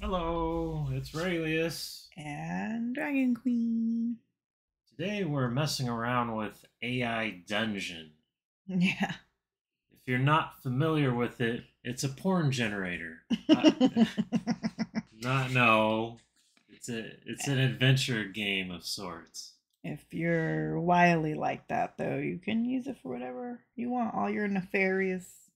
Hello, it's Raeleus. And DragunQween. Today we're messing around with AI Dungeon. Yeah. If you're not familiar with it, it's a porn generator. Uh, not no. It's a it's an adventure game of sorts. if you're wily like that, though, you can use it for whatever you want. All your nefarious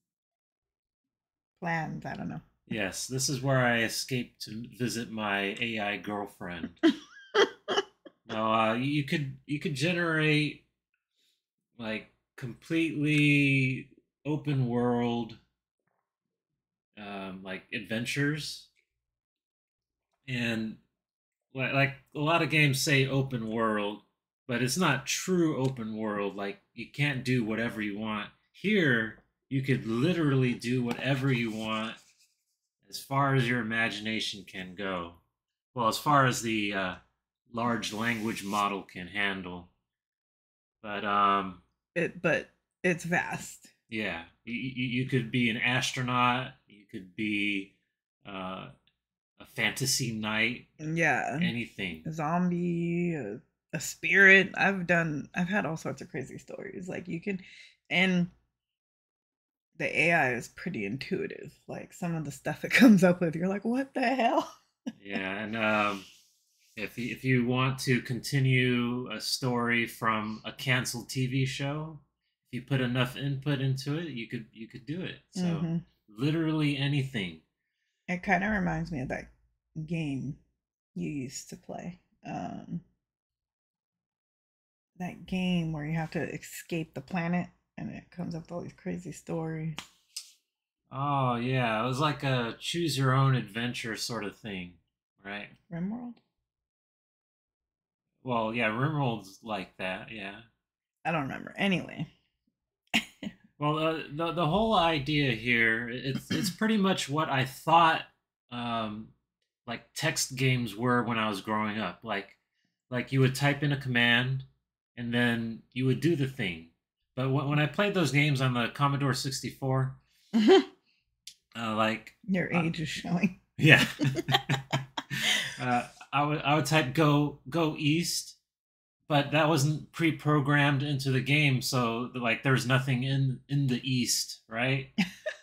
plans. I don't know. Yes, this is where I escaped to visit my AI girlfriend. no, uh, you could you could generate like completely open world um, like adventures, and like like a lot of games say open world, but it's not true open world. Like you can't do whatever you want. Here, you could literally do whatever you want as far as your imagination can go. Well, as far as the uh, large language model can handle. But um, It, but it's vast. yeah, you, you could be an astronaut. You could be uh, a fantasy knight. Yeah. Anything. a zombie, a, a spirit. I've done, I've had all sorts of crazy stories. Like you can, and the AI is pretty intuitive. Like some of the stuff it comes up with, you're like, what the hell? Yeah, and um, if you, if you want to continue a story from a canceled TV show, if you put enough input into it, you could you could do it. So Mhm. literally anything. It kind of reminds me of that game you used to play. Um, that game where you have to escape the planet and it comes up with all these crazy stories. Oh yeah, it was like a choose your own adventure sort of thing, right? Rimworld? Well, yeah, Rimworld's like that, yeah. I don't remember. Anyway. Well, uh, the the whole idea here it's it's pretty much what I thought um like text games were when I was growing up. Like like you would type in a command and then you would do the thing. But when, when I played those games on the Commodore 64, uh, like Your Uh, age is showing. Yeah. uh, I would I would type go go east, but that wasn't pre-programmed into the game, so like there's nothing in in the east, right?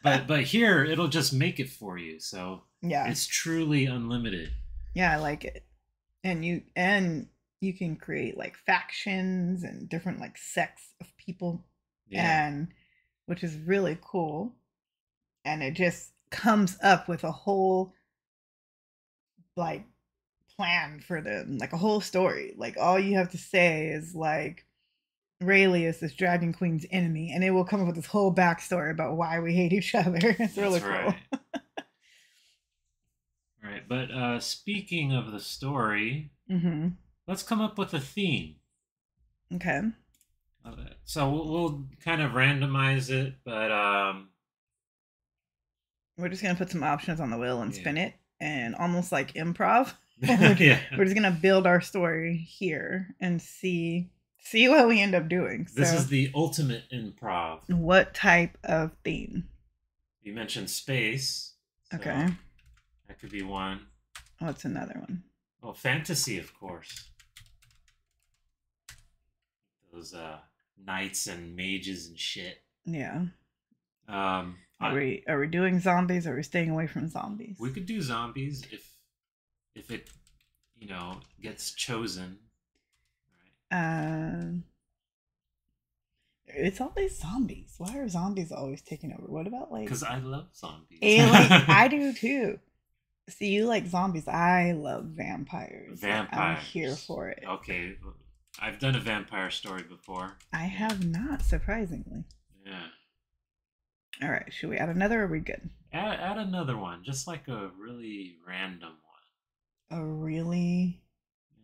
But but here it'll just make it for you, so Yeah. it's truly unlimited. Yeah, I like it. And you and you can create like factions and different like sects of people Yeah. and which is really cool. And it just comes up with a whole like plan for them, like a whole story. Like all you have to say is like Raeleus is this DragunQween's enemy, and it will come up with this whole backstory about why we hate each other. It's really That's cool. right. right, but uh, speaking of the story, hmm let's come up with a theme. Okay. of it. So we'll, we'll kind of randomize it, but um, We're just gonna put some options on the wheel and Yeah. spin it, and almost like improv. We're yeah. We're just gonna build our story here and see see what we end up doing. So, This is the ultimate improv. what type of theme? You mentioned space. so Okay. That could be one. What's another one? Oh, fantasy, of course. Those uh, knights and mages and shit. Yeah. Um, Are I- we are we doing zombies? Or are we staying away from zombies? we could do zombies if if it you know gets chosen. Right. Um. It's always zombies. Why are zombies always taking over? What about like Because I love zombies. alien? I do too. See, you like zombies. I love vampires. Like, I'm here for it. Okay, I've done a vampire story before. I have not, surprisingly. Yeah. All right, should we add another? Or are we good? Add, add another one, just like a really random one. A really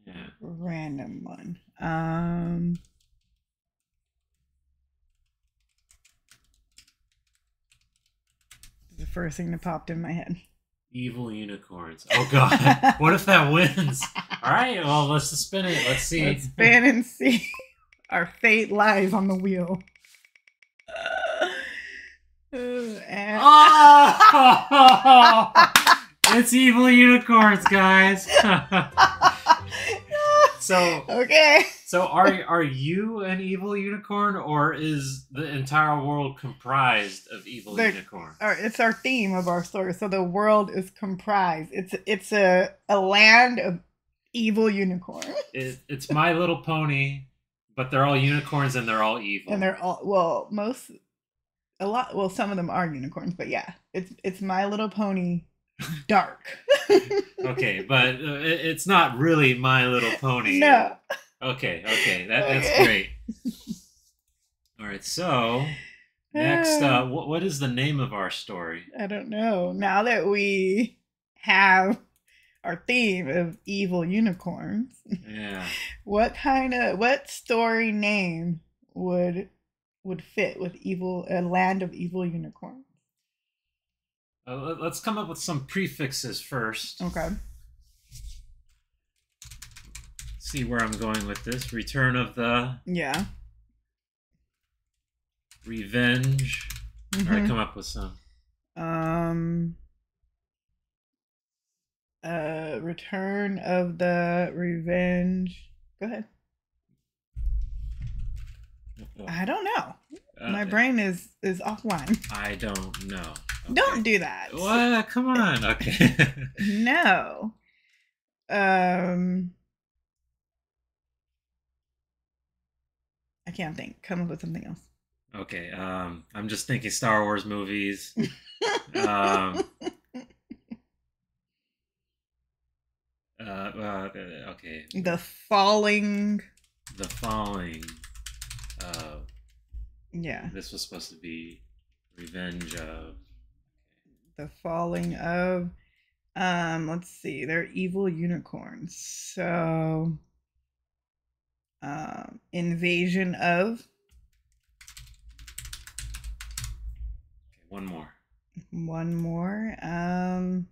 Yeah. random one. Um. The first thing that popped in my head. Evil unicorns. Oh god. what if that wins? All right. Well, let's just spin it. Let's see. Let's spin and see. Our fate lies on the wheel. Uh, and Oh! it's evil unicorns, guys. so okay. so are are you an evil unicorn or is the entire world comprised of evil The- it's our theme of our story. So the world is comprised. It's it's a a land of evil unicorns, It, it's My Little Pony, but they're all unicorns and they're all evil. and they're all well, most a lot. Well, some of them are unicorns, but yeah, it's it's My Little Pony, dark. okay, but uh, it, it's not really My Little Pony. No. Okay, okay, that, that's great. All right, so next, uh, what, what is the name of our story? I don't know. Now that we have our theme of evil unicorns, Yeah. what kind of what story name would would fit with evil a land of evil unicorns? Uh, let- let's come up with some prefixes first. Okay. See where I'm going with this. Return of the Yeah. Revenge. All right, Mhm. come up with some. Um uh Return of the Revenge. Go ahead. I don't know. Uh, My brain is is offline. I don't know. Don't do that. What? Come on. Okay. No. Um I can't think. Come up with something else. okay. Um, I'm just thinking Star Wars movies. Um, uh, uh, okay. the falling The Falling. Uh, yeah. this was supposed to be Revenge of. The falling of um let's see. They're evil unicorns. So um invasion of Okay, one more. one more. Um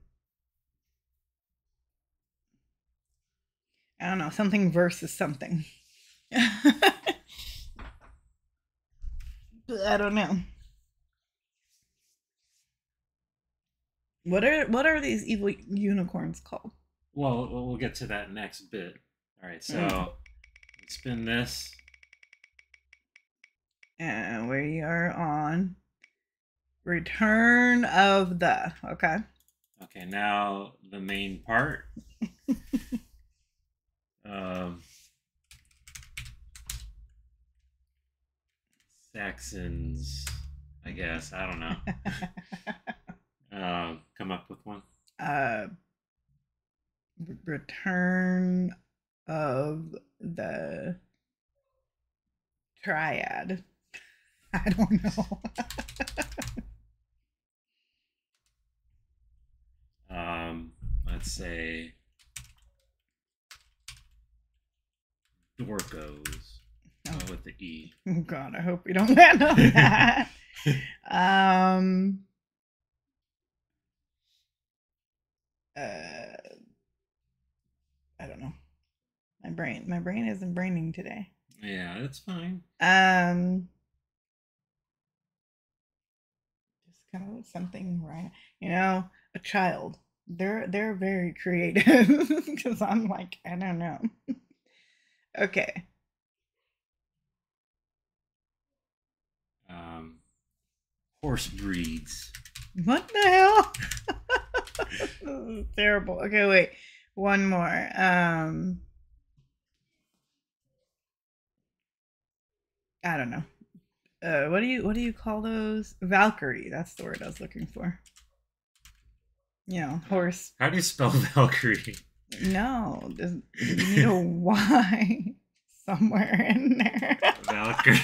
I don't know, something versus something. I don't know. What are what are these evil unicorns called? Well, we'll get to that next bit. All right, so Mm. spin this. And we are on Return of the. Okay. Okay, now the main part. um, Saxons, I guess. I don't know. Um, come up with one. uh Return of the Triad. I don't know. Um, let's say Dorcos Oh. uh, with the E. Oh God, I hope we don't land on that. um. Uh, I don't know. My brain, my brain isn't braining today. Yeah, that's fine. Um. Just kind of something right, you know, a child. They're they're very creative because I'm like I don't know. okay. Um, horse breeds. What the hell? terrible. Okay, wait. One more. Um I don't know. Uh what do you what do you call those? Valkyrie. That's the word I was looking for. You know, horse. How do you spell Valkyrie? No, you need a Y somewhere in there. Valkyrie.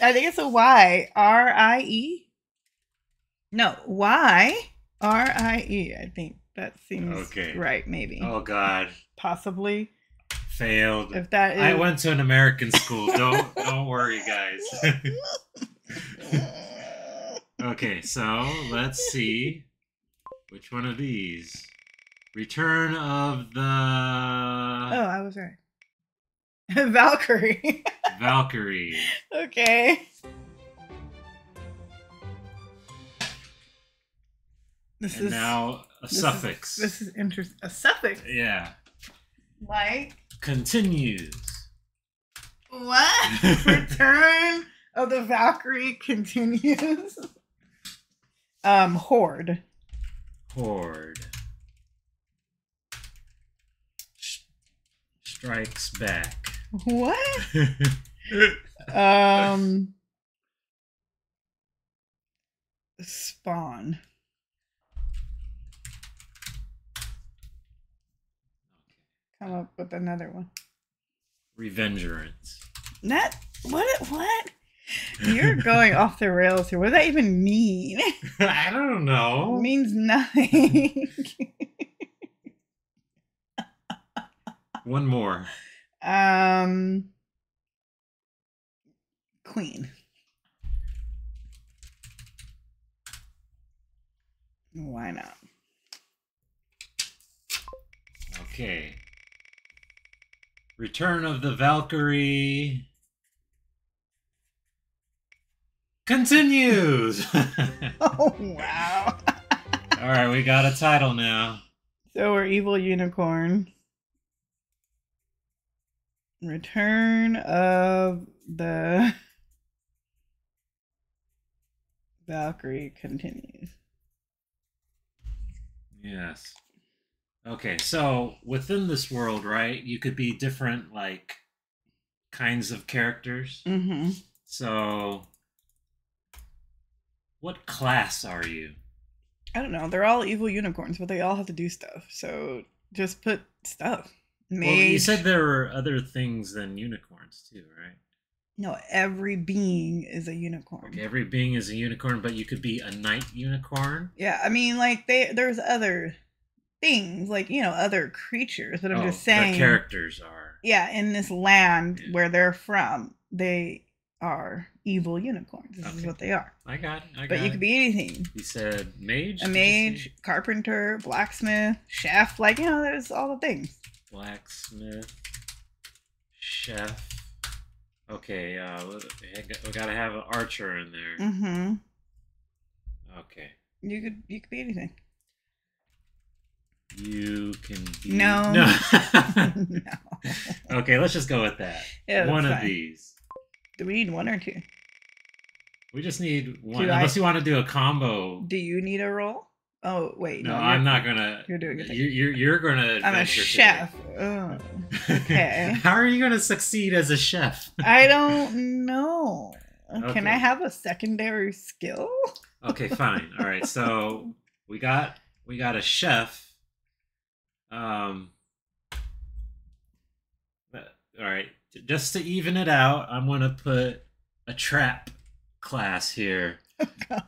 I think it's a Y. R I E? No, Y R I E. I think that seems Okay. right, maybe. oh God, Possibly. failed. If that is. I went to an American school. Don't don't worry, guys. okay, so let's see which one of these. Return of the oh, I was right. Valkyrie. Valkyrie. okay. This And is now a This is- suffix. This is interesting. A suffix, yeah. like Continues. what? Return of the Valkyrie continues. Um, horde. Horde. Sh- strikes back. What? Um, spawn. Come up with another one. Revengerance. That what? What? You're going off the rails here. What does that even mean? I don't know. It means nothing. One more. um, queen. Why not? Okay. Return of the Valkyrie continues. Oh wow! All right, we got a title now. so we're evil unicorn. Return of the Valkyrie continues. Yes. Okay, so within this world, right, you could be different like kinds of characters. Mm-hmm. So what class are you? I don't know. They're all evil unicorns, but they all have to do stuff. So just put stuff. Mage. Well, you said there were other things than unicorns too, right? no. Every being is a unicorn. Okay, every being is a unicorn, but you could be a night unicorn. Yeah, I mean, like they there's other things, like you know, other creatures. But I'm Oh, just saying. the characters are. yeah, in this land Yeah. where they're from, they are evil unicorns. This is what they are. I got it. I got But you it. could be anything. You said mage. A did you say? mage, carpenter, blacksmith, chef, like you know, there's all the things. blacksmith, chef. Okay, uh, we we gotta have an archer in there. Mm-hmm. Okay, You could you could be anything. You can. Be... No. No. no. okay, let's just go with that. Yeah, one of fine. these. Do we need one or two? We just need one. Do I- Unless you want to do a combo. Do you need a roll? Oh wait, No, no, I'm not gonna. you're doing your thing. You, you're you're gonna. I'm a chef. Oh, okay. How are you gonna succeed as a chef? I don't know. Can I have a secondary skill? Okay, fine. All right. So we got we got a chef. Um. but- All right. Just to even it out, I'm gonna put a trap class here.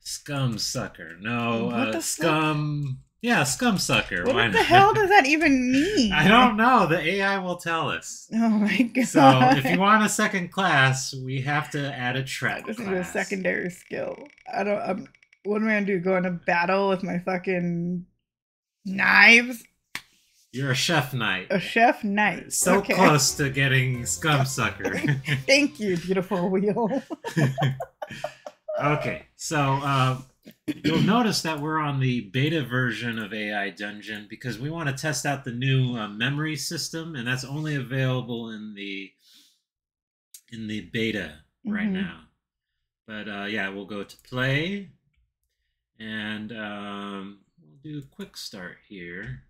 Scum sucker. No, uh, scum. Yeah, scum sucker. What the hell does that even mean? I don't know. The AI will tell us. Oh my god. So if you want a second class, we have to add a trap just need a secondary skill. I don't. I'm, what am I gonna do? Go into battle with my fucking knives? You're a chef knight. A chef knight. So Okay. close to getting scum sucker. Thank you, beautiful wheel. okay, so uh, you'll notice that we're on the beta version of AI Dungeon because we want to test out the new uh, memory system, and that's only available in the in the beta right Mhm. now. But uh, yeah, we'll go to play, and um, we'll do a quick start here.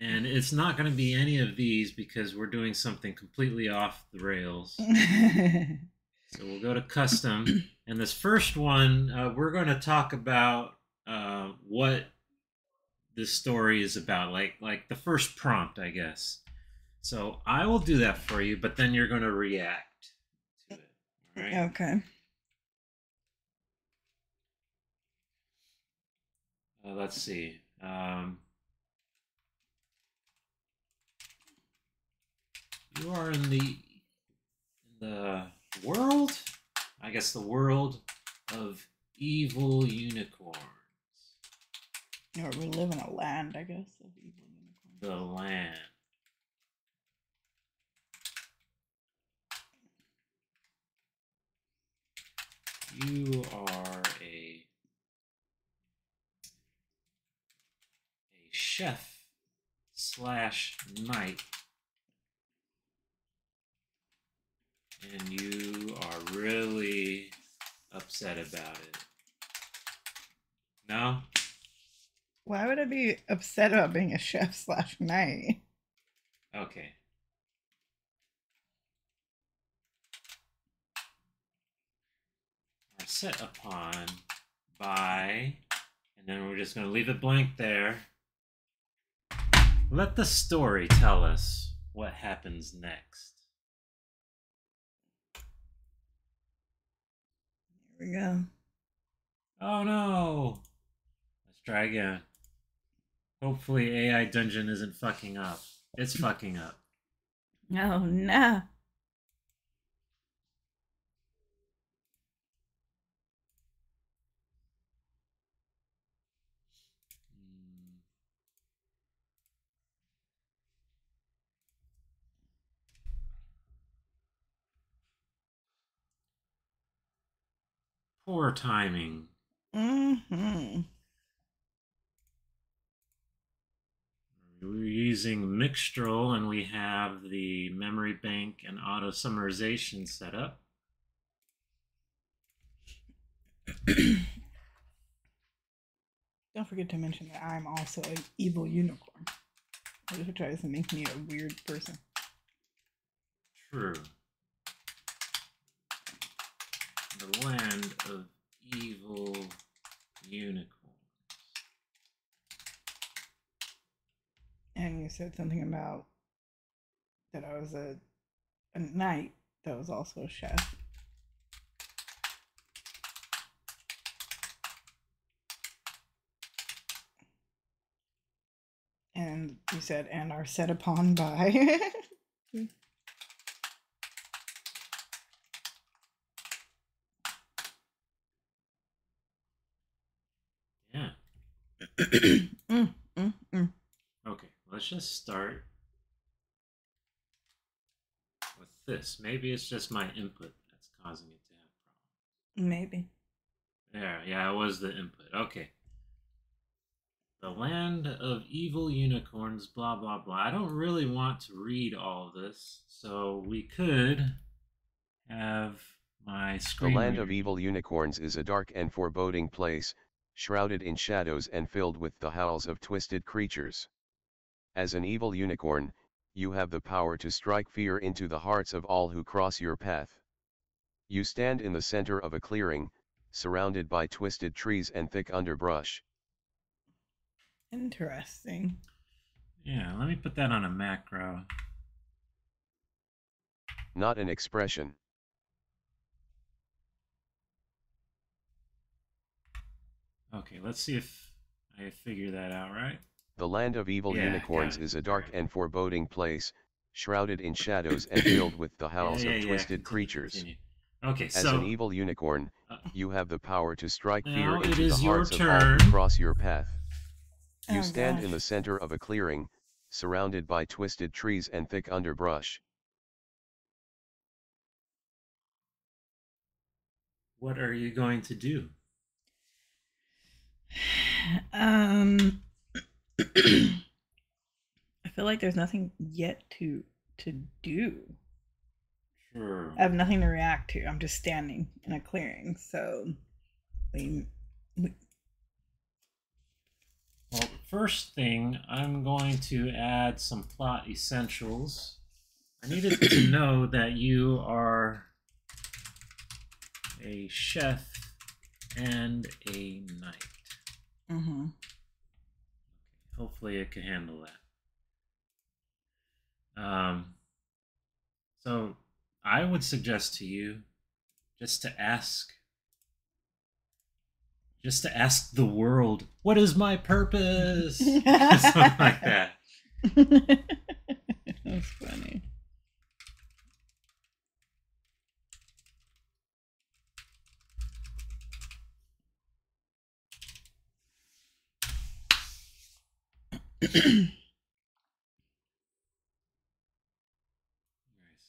And it's not going to be any of these because we're doing something completely off the rails. So we'll go to custom, and this first one, uh, we're going to talk about uh, what this story is about, like like the first prompt, I guess. So I will do that for you, but then you're going to react to it. All right. okay. Uh, let's see. Um, you are in the in the world, I guess, the world of evil unicorns. Or we live in a land, I guess, of evil unicorns. The land. you are a a chef slash knight, and you are really upset about it. No? Why would I be upset about being a chef slash knight? Okay. Are set upon by, and then we're just going to leave it blank there. Let the story tell us what happens next. Here we go. Oh no! Let's try again. Hopefully, AI Dungeon isn't fucking up. It's fucking up. Oh no. Poor timing. Mm-hmm. We're using Mixtral and we have the memory bank and auto summarization set up. Don't forget to mention that I'm also an evil unicorn. Which tries to make me a weird person. True. The land of evil unicorns. And you said something about that I was a a knight that was also a chef. And you said and are set upon by hmm Yeah. Mm, mm, mm. Okay, let's just start with this. Maybe it's just my input that's causing it to have problems. Maybe. There, yeah, it was the input. Okay. The land of evil unicorns, blah, blah, blah. I don't really want to read all of this, so we could have my screen. The screen. land of evil unicorns is a dark and foreboding place, shrouded in shadows and filled with the howls of twisted creatures. As an evil unicorn, you have the power to strike fear into the hearts of all who cross your path. You stand in the center of a clearing, surrounded by twisted trees and thick underbrush. Interesting. Yeah, let me put that on a macro. Not an expression. Okay, let's see if I figure that out right. The land of evil Yeah, unicorns is a dark and foreboding place, shrouded in shadows and filled with the howls Yeah, yeah, of yeah, twisted continue, creatures. continue. Okay, As so an evil unicorn, uh, you have the power to strike fear Now it into the is your hearts of all who turn. cross your path. You Oh, stand in the center of a clearing, surrounded by twisted trees and thick underbrush. what are you going to do? Um, I feel like there's nothing yet to to do. Sure. I have nothing to react to. I'm just standing in a clearing. So, we, we Well, first thing, I'm going to add some plot essentials. I needed to know that you are a chef and a knight. Hmm Hopefully, it can handle that. Um, so, I would suggest to you just to ask, just to ask the world, "What is my purpose?" Something like that. That's funny.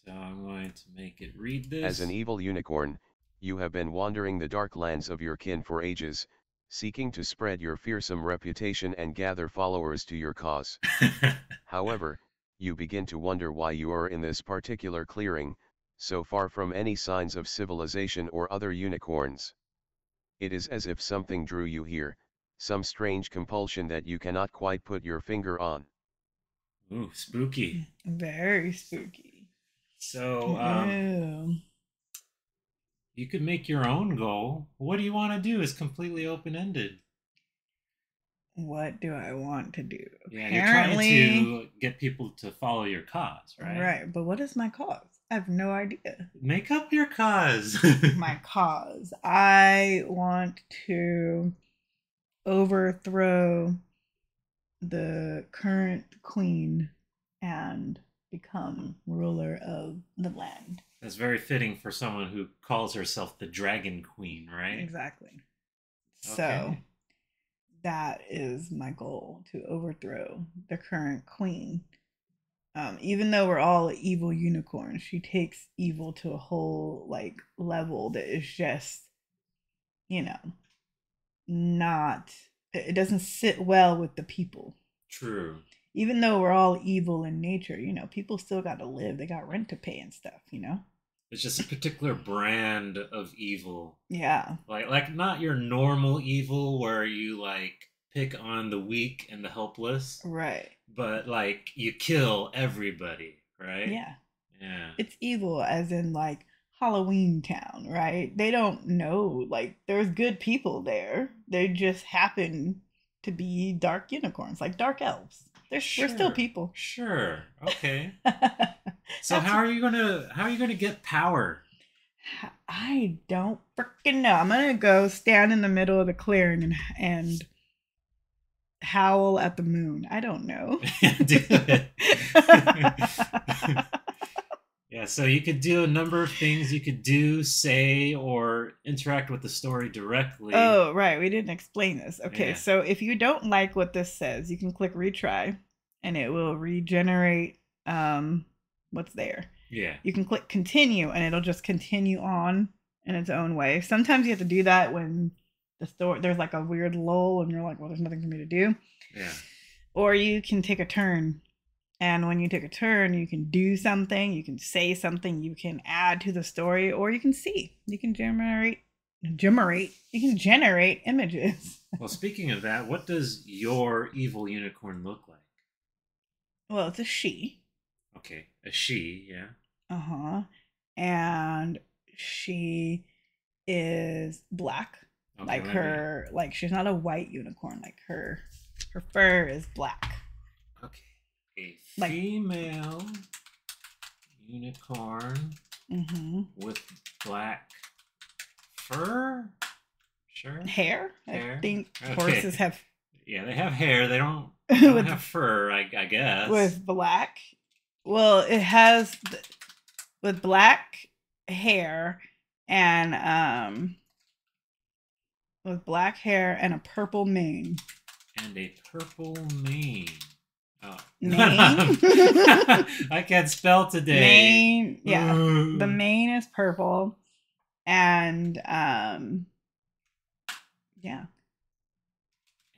So I'm going to make it read this. As an evil unicorn, you have been wandering the dark lands of your kin for ages, seeking to spread your fearsome reputation and gather followers to your cause. However, you begin to wonder why you are in this particular clearing, so far from any signs of civilization or other unicorns. It is as if something drew you here, some strange compulsion that you cannot quite put your finger on. Ooh, spooky. Very spooky. So, um, you could make your own goal. What do you want to do is completely open ended. what do I want to do? Yeah, you're trying to get people to follow your cause, right? right. But what is my cause? I have no idea. Make up your cause. my cause. I want to overthrow the current queen and become ruler of the land. That's very fitting for someone who calls herself the Dragon Queen, right? Exactly. So that is my goal to overthrow the current queen. Um, even though we're all evil unicorns, she takes evil to a whole like level that is just, you know, not. It doesn't sit well with the people. True. Even though we're all evil in nature, you know, people still got to live. They got rent to pay and stuff. You know. It's just a particular brand of evil. Yeah. Like like not your normal evil where you like pick on the weak and the helpless, Right. but like you kill everybody, right? Yeah. Yeah. it's evil as in like Halloween Town, right? They don't know like there's good people there. They just happen to be dark unicorns, like dark elves. They're sure. we're still people. Sure. Okay. So how are you gonna how are you gonna get power? I don't freaking know. I'm gonna go stand in the middle of the clearing and and howl at the moon. I don't know. do it. Yeah, so you could do a number of things. You could do, say, or interact with the story directly. Oh, right. We didn't explain this. Okay, Yeah. so if you don't like what this says, you can click retry and it will regenerate um what's there. Yeah. You can click continue and it'll just continue on in its own way. Sometimes you have to do that when the story there's like a weird lull and you're like, well, there's nothing for me to do. Yeah. Or you can take a turn. And when you take a turn, you can do something, you can say something, you can add to the story, or you can see. You can generate generate you can generate images. Well, speaking of that, what does your evil unicorn look like? Well, it's a she. Okay, a she, yeah. Uh-huh. And she is black. Okay, like her like she's not a white unicorn, like her her fur is black. A like- female unicorn hmm with black fur? Sure. Hair? Hair? I think Okay. horses have Yeah, they have hair. They don't, they don't with have fur, I, I guess. with black. Well, it has with black hair and um with black hair and a purple mane. and a purple mane. Oh. I can't spell today. Mane, yeah. The mane is purple and um yeah.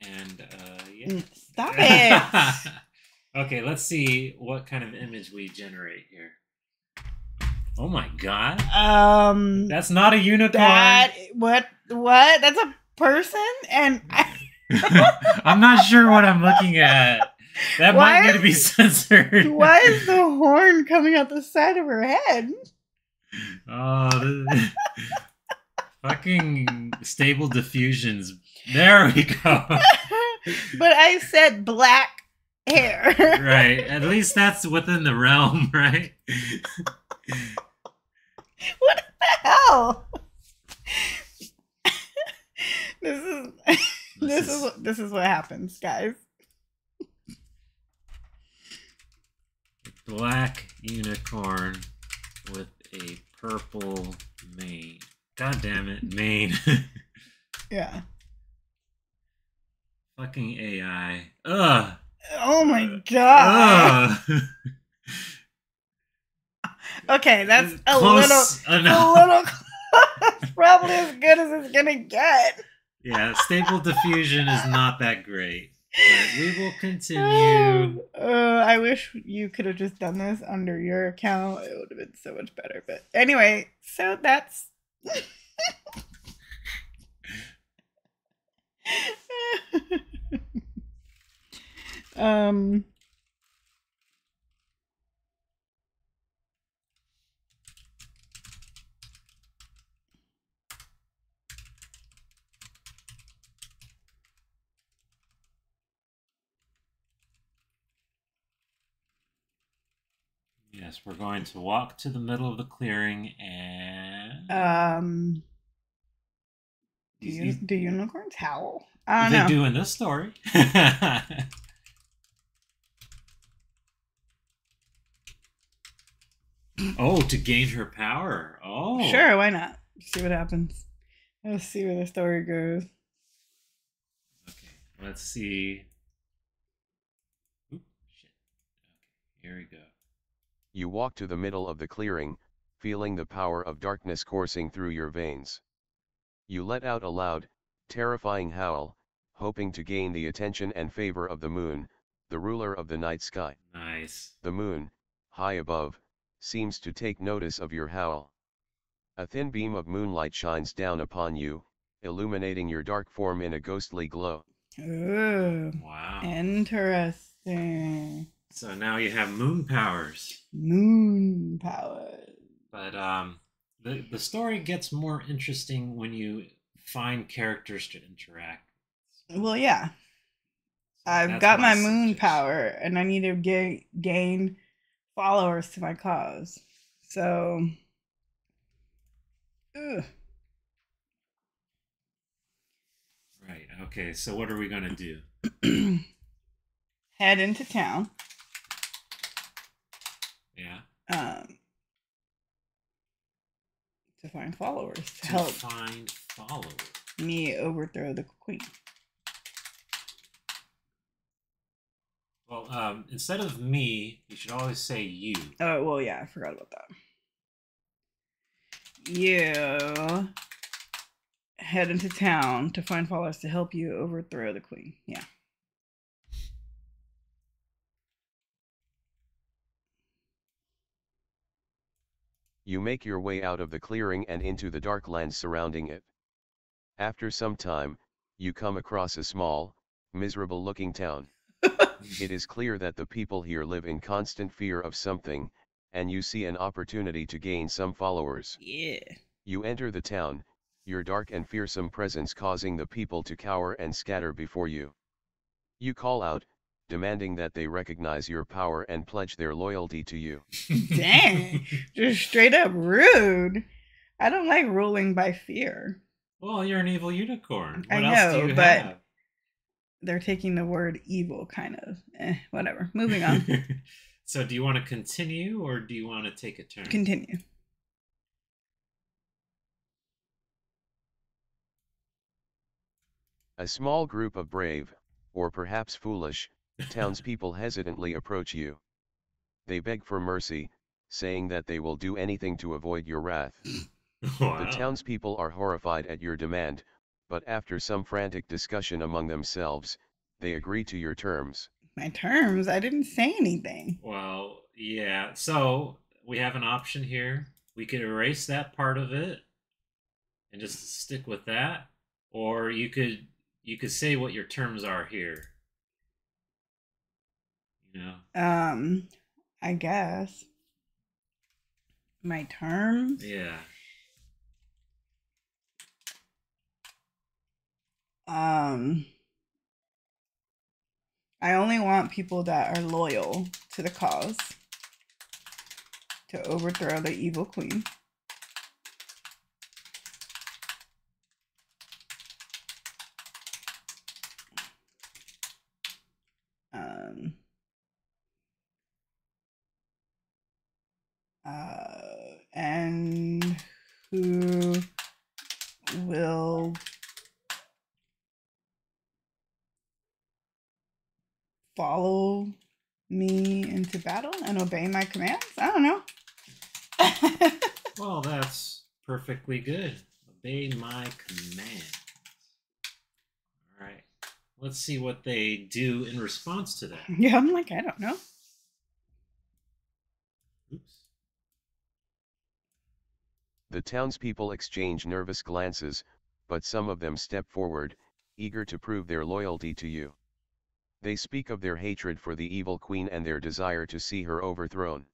And uh, yeah. Stop it. okay, let's see what kind of image we generate here. Oh my god. um That's not a unicorn. that what what? That's a person and I'm not sure what I'm looking at. That Why might need to be censored. why is the horn coming out the side of her head? Oh, this- fucking stable diffusions. There we go. but I said black hair. right. At least that's within the realm, right? what the hell? this is this is what this is what happens, guys. Black unicorn with a purple mane. God damn it, mane. Yeah. Fucking AI. Ugh. Oh my god. Ugh. Okay, that's a Close little a little probably as good as it's gonna get. Yeah, stable diffusion is not that great. But we will continue. Uh, I wish you could have just done this under your account. It would have been so much better. But anyway, so that's. um. Yes, we're going to walk to the middle of the clearing and. Um. Do, you, do unicorns howl? I don't they know. do in this story. oh, to gain her power. Oh, Sure, why not? See what happens. Let's see where the story goes. Okay, let's see. Oop, shit. Okay, here we go. You walk to the middle of the clearing, feeling the power of darkness coursing through your veins. You let out a loud, terrifying howl, hoping to gain the attention and favor of the moon, the ruler of the night sky. Nice. The moon, high above, seems to take notice of your howl. A thin beam of moonlight shines down upon you, illuminating your dark form in a ghostly glow. Ooh, Wow. interesting. So now you have moon powers. Moon power. But um, the the story gets more interesting when you find characters to interact. Well, yeah. I've got my my moon power, and I need to ga- gain followers to my cause. So, ugh. Right. Okay. So what are we gonna do? head into town. Yeah. Um, to find followers to To help find followers. me overthrow the queen. Well, um, instead of me, you should always say you. Oh well, yeah, I forgot about that. You head into town to find followers to help you overthrow the queen. Yeah. You make your way out of the clearing and into the dark lands surrounding it. After some time, you come across a small, miserable looking town. It is clear that the people here live in constant fear of something, and you see an opportunity to gain some followers. Yeah. You enter the town, your dark and fearsome presence causing the people to cower and scatter before you. You call out, demanding that they recognize your power and pledge their loyalty to you. Dang. Just straight up rude. I don't like ruling by fear. Well, you're an evil unicorn. I What else do know, you but- have? They're taking the word evil, kind of. Eh, whatever. Moving on. so, do you want to continue or do you want to take a turn? Continue. A small group of brave, or perhaps foolish, townspeople hesitantly approach you. They beg for mercy, saying that they will do anything to avoid your wrath. wow. The townspeople are horrified at your demand, but after some frantic discussion among themselves, they agree to your terms. My terms. I didn't say anything. Well, yeah. So we have an option here. We could erase that part of it and just stick with that, or you could you could say what your terms are here. Know. Um, I guess. My terms. Yeah. Um, I only want people that are loyal to the cause to overthrow the evil queen. Um, uh, and who will follow me into battle and obey my commands? I don't know. Well, that's perfectly good. Obey my command. All right. Let's see what they do in response to that. Yeah, I'm like, I don't know. Oops. The townspeople exchange nervous glances, but some of them step forward, eager to prove their loyalty to you. They speak of their hatred for the evil queen and their desire to see her overthrown.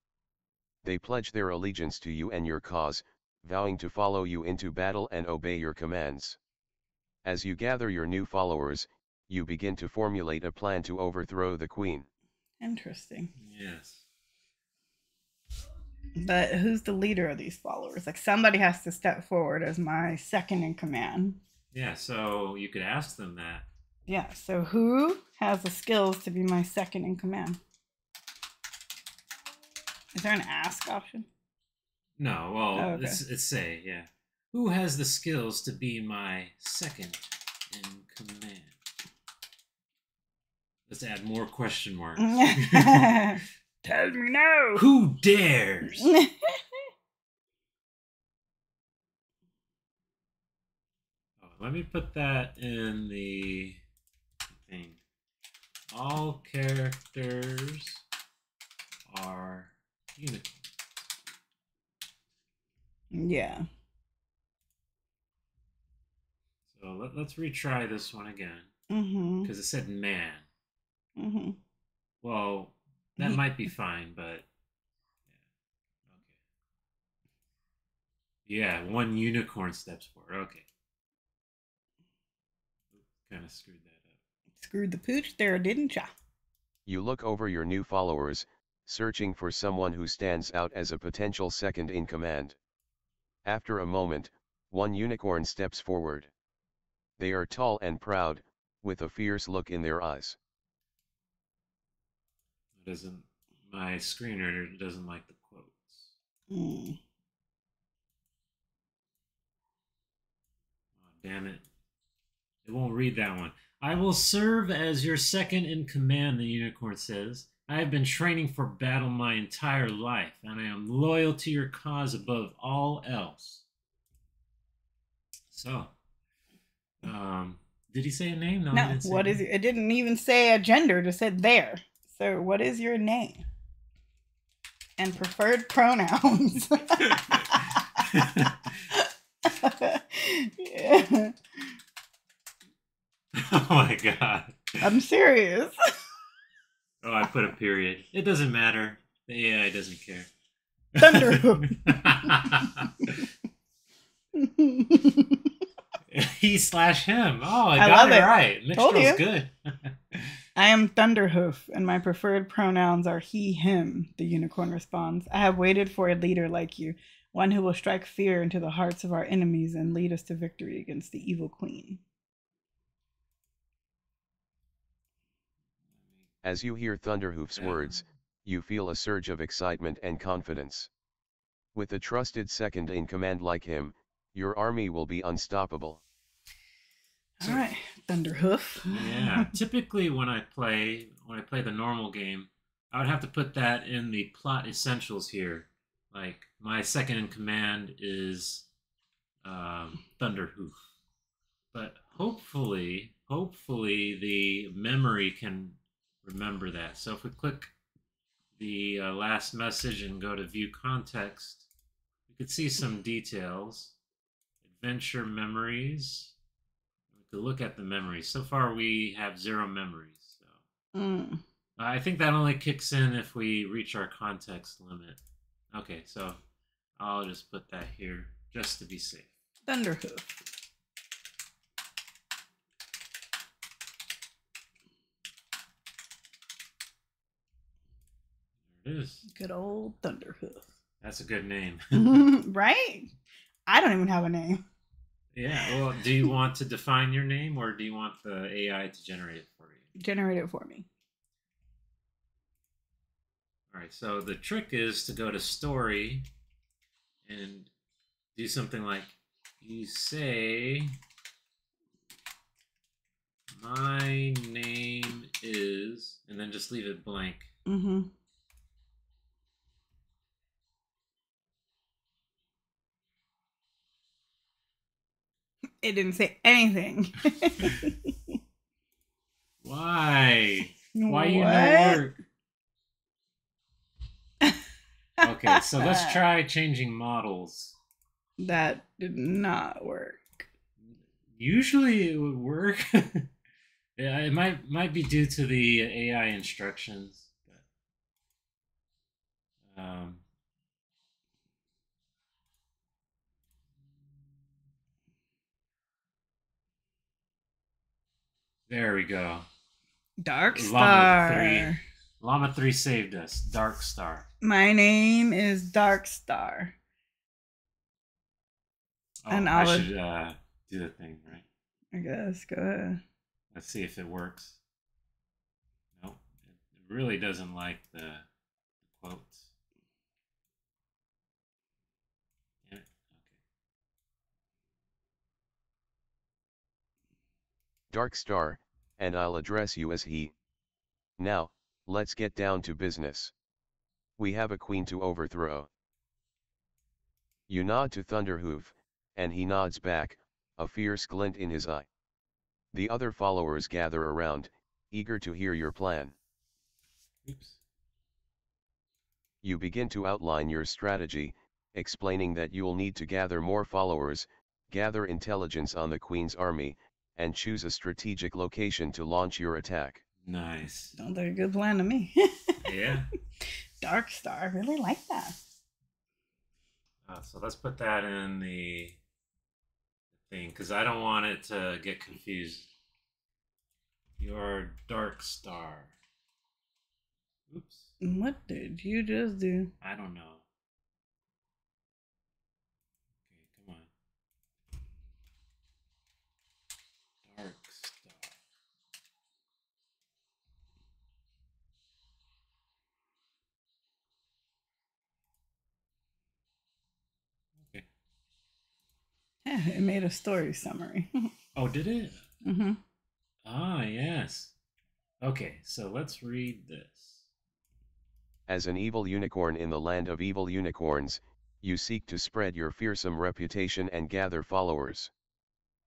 They pledge their allegiance to you and your cause, vowing to follow you into battle and obey your commands. As you gather your new followers, you begin to formulate a plan to overthrow the queen. Interesting. Yes. But who's the leader of these followers? Like somebody has to step forward as my second in command. Yeah, so you could ask them that. Yeah, so who has the skills to be my second in command? Is there an ask option? No, well, Oh, okay. it's, it's say, yeah. Who has the skills to be my second in command? Let's add more question marks. Tell me no. Who dares? Oh, let me put that in the thing. All characters are unicorns. yeah. So let, let's retry this one again Mm-hmm. because it said man. Mm-hmm. Well, that Ye- might be fine, but yeah, okay. Yeah, one unicorn steps forward. Okay. Kind of screwed that up. Screwed the pooch there, didn't ya? You look over your new followers, searching for someone who stands out as a potential second in command. After a moment, one unicorn steps forward. They are tall and proud, with a fierce look in their eyes. It doesn't. My screen reader doesn't like the quotes. Mm. Oh, damn it! It won't read that one. I will serve as your second in command. The unicorn says. I have been training for battle my entire life, and I am loyal to your cause above all else. So, um, did he say a name? No, say what is it? It didn't even say a gender, just said there. So, what is your name? And preferred pronouns. Yeah. oh my god! I'm serious. Oh, I put a period. It doesn't matter. The AI doesn't care. Thunderhoof. he slash him. Oh, I, I got love it, it. right. Told Mixtral you. good. I am Thunderhoof, and my preferred pronouns are he, him, the unicorn responds. I have waited for a leader like you, one who will strike fear into the hearts of our enemies and lead us to victory against the evil queen. As you hear Thunderhoof's words, you feel a surge of excitement and confidence. With a trusted second in command like him, your army will be unstoppable. All right, Thunderhoof. yeah. Typically, when I play when I play the normal game, I would have to put that in the plot essentials here. Like my second in command is um, Thunderhoof, but hopefully, hopefully the memory can remember that. So if we click the uh, last message and go to view context, we could see some details. Adventure memories. Could look at the memories. So far, we have zero memories. So Mm. I think that only kicks in if we reach our context limit. Okay, so I'll just put that here just to be safe. Thunderhoof. There it is. Good old Thunderhoof. That's a good name. right? I don't even have a name. Yeah. Well, do you want to define your name or do you want the AI to generate it for you? Generate it for me. All right. So the trick is to go to story and do something like you say, my name is, and then just leave it blank. Mm-hmm. It didn't say anything. Why? Why you not work? Okay, so let's try changing models. That did not work. Usually it would work. yeah, it might might be due to the AI instructions. But, um, there we go. Dark Llama Star. three. Llama 3 saved us. Dark Star. My name is Dark Star. Oh, And I I would- should uh, do the thing, right? I guess. Go ahead. Let's see if it works. Nope. It really doesn't like the, the quotes. Damn it. Dark Star, and I'll address you as he. Now, let's get down to business. We have a queen to overthrow. You nod to Thunderhoof, and he nods back, a fierce glint in his eye. The other followers gather around, eager to hear your plan. Oops. You begin to outline your strategy, explaining that you'll need to gather more followers, gather intelligence on the Queen's army, and choose a strategic location to launch your attack. Nice. Sounds like a good plan to me. Yeah. Dark Star. Really like that. Uh, so let's put that in the thing because I don't want it to get confused. Your Dark Star. Oops. What did you just do? I don't know. Okay, come on. Dark Star. Okay. Yeah, it made a story summary. Oh, did it? mm-hmm. Ah, yes. Okay, so let's read this. As an evil unicorn in the land of evil unicorns, you seek to spread your fearsome reputation and gather followers.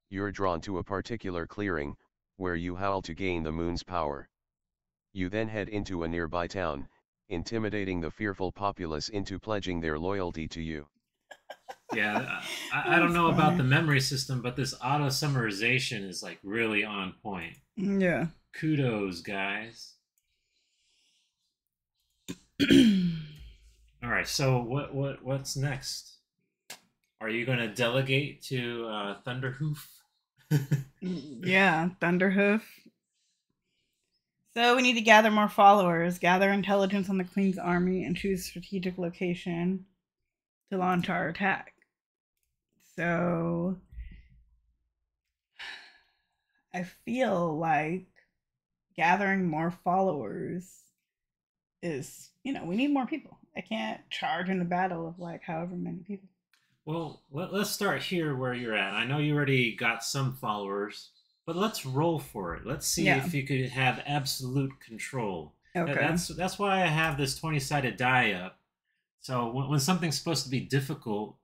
You're drawn to a particular clearing, where you howl to gain the moon's power. You then head into a nearby town, intimidating the fearful populace into pledging their loyalty to you. Yeah, I, I don't know about the memory system, but this auto summarization is like really on point. Yeah. Kudos, guys. All right, so what what what's next? Are you going to delegate to uh, Thunderhoof? yeah, Thunderhoof. So we need to gather more followers, gather intelligence on the Queen's army, and choose strategic location to launch our attack. So I feel like gathering more followers is, you know, we need more people. I can't charge in a battle of like however many people. Well, let, let's start here where you're at. I know you already got some followers, but let's roll for it. Let's see Yeah. if you could have absolute control. Okay. That's that's why I have this twenty-sided die up. So when, when something's supposed to be difficult,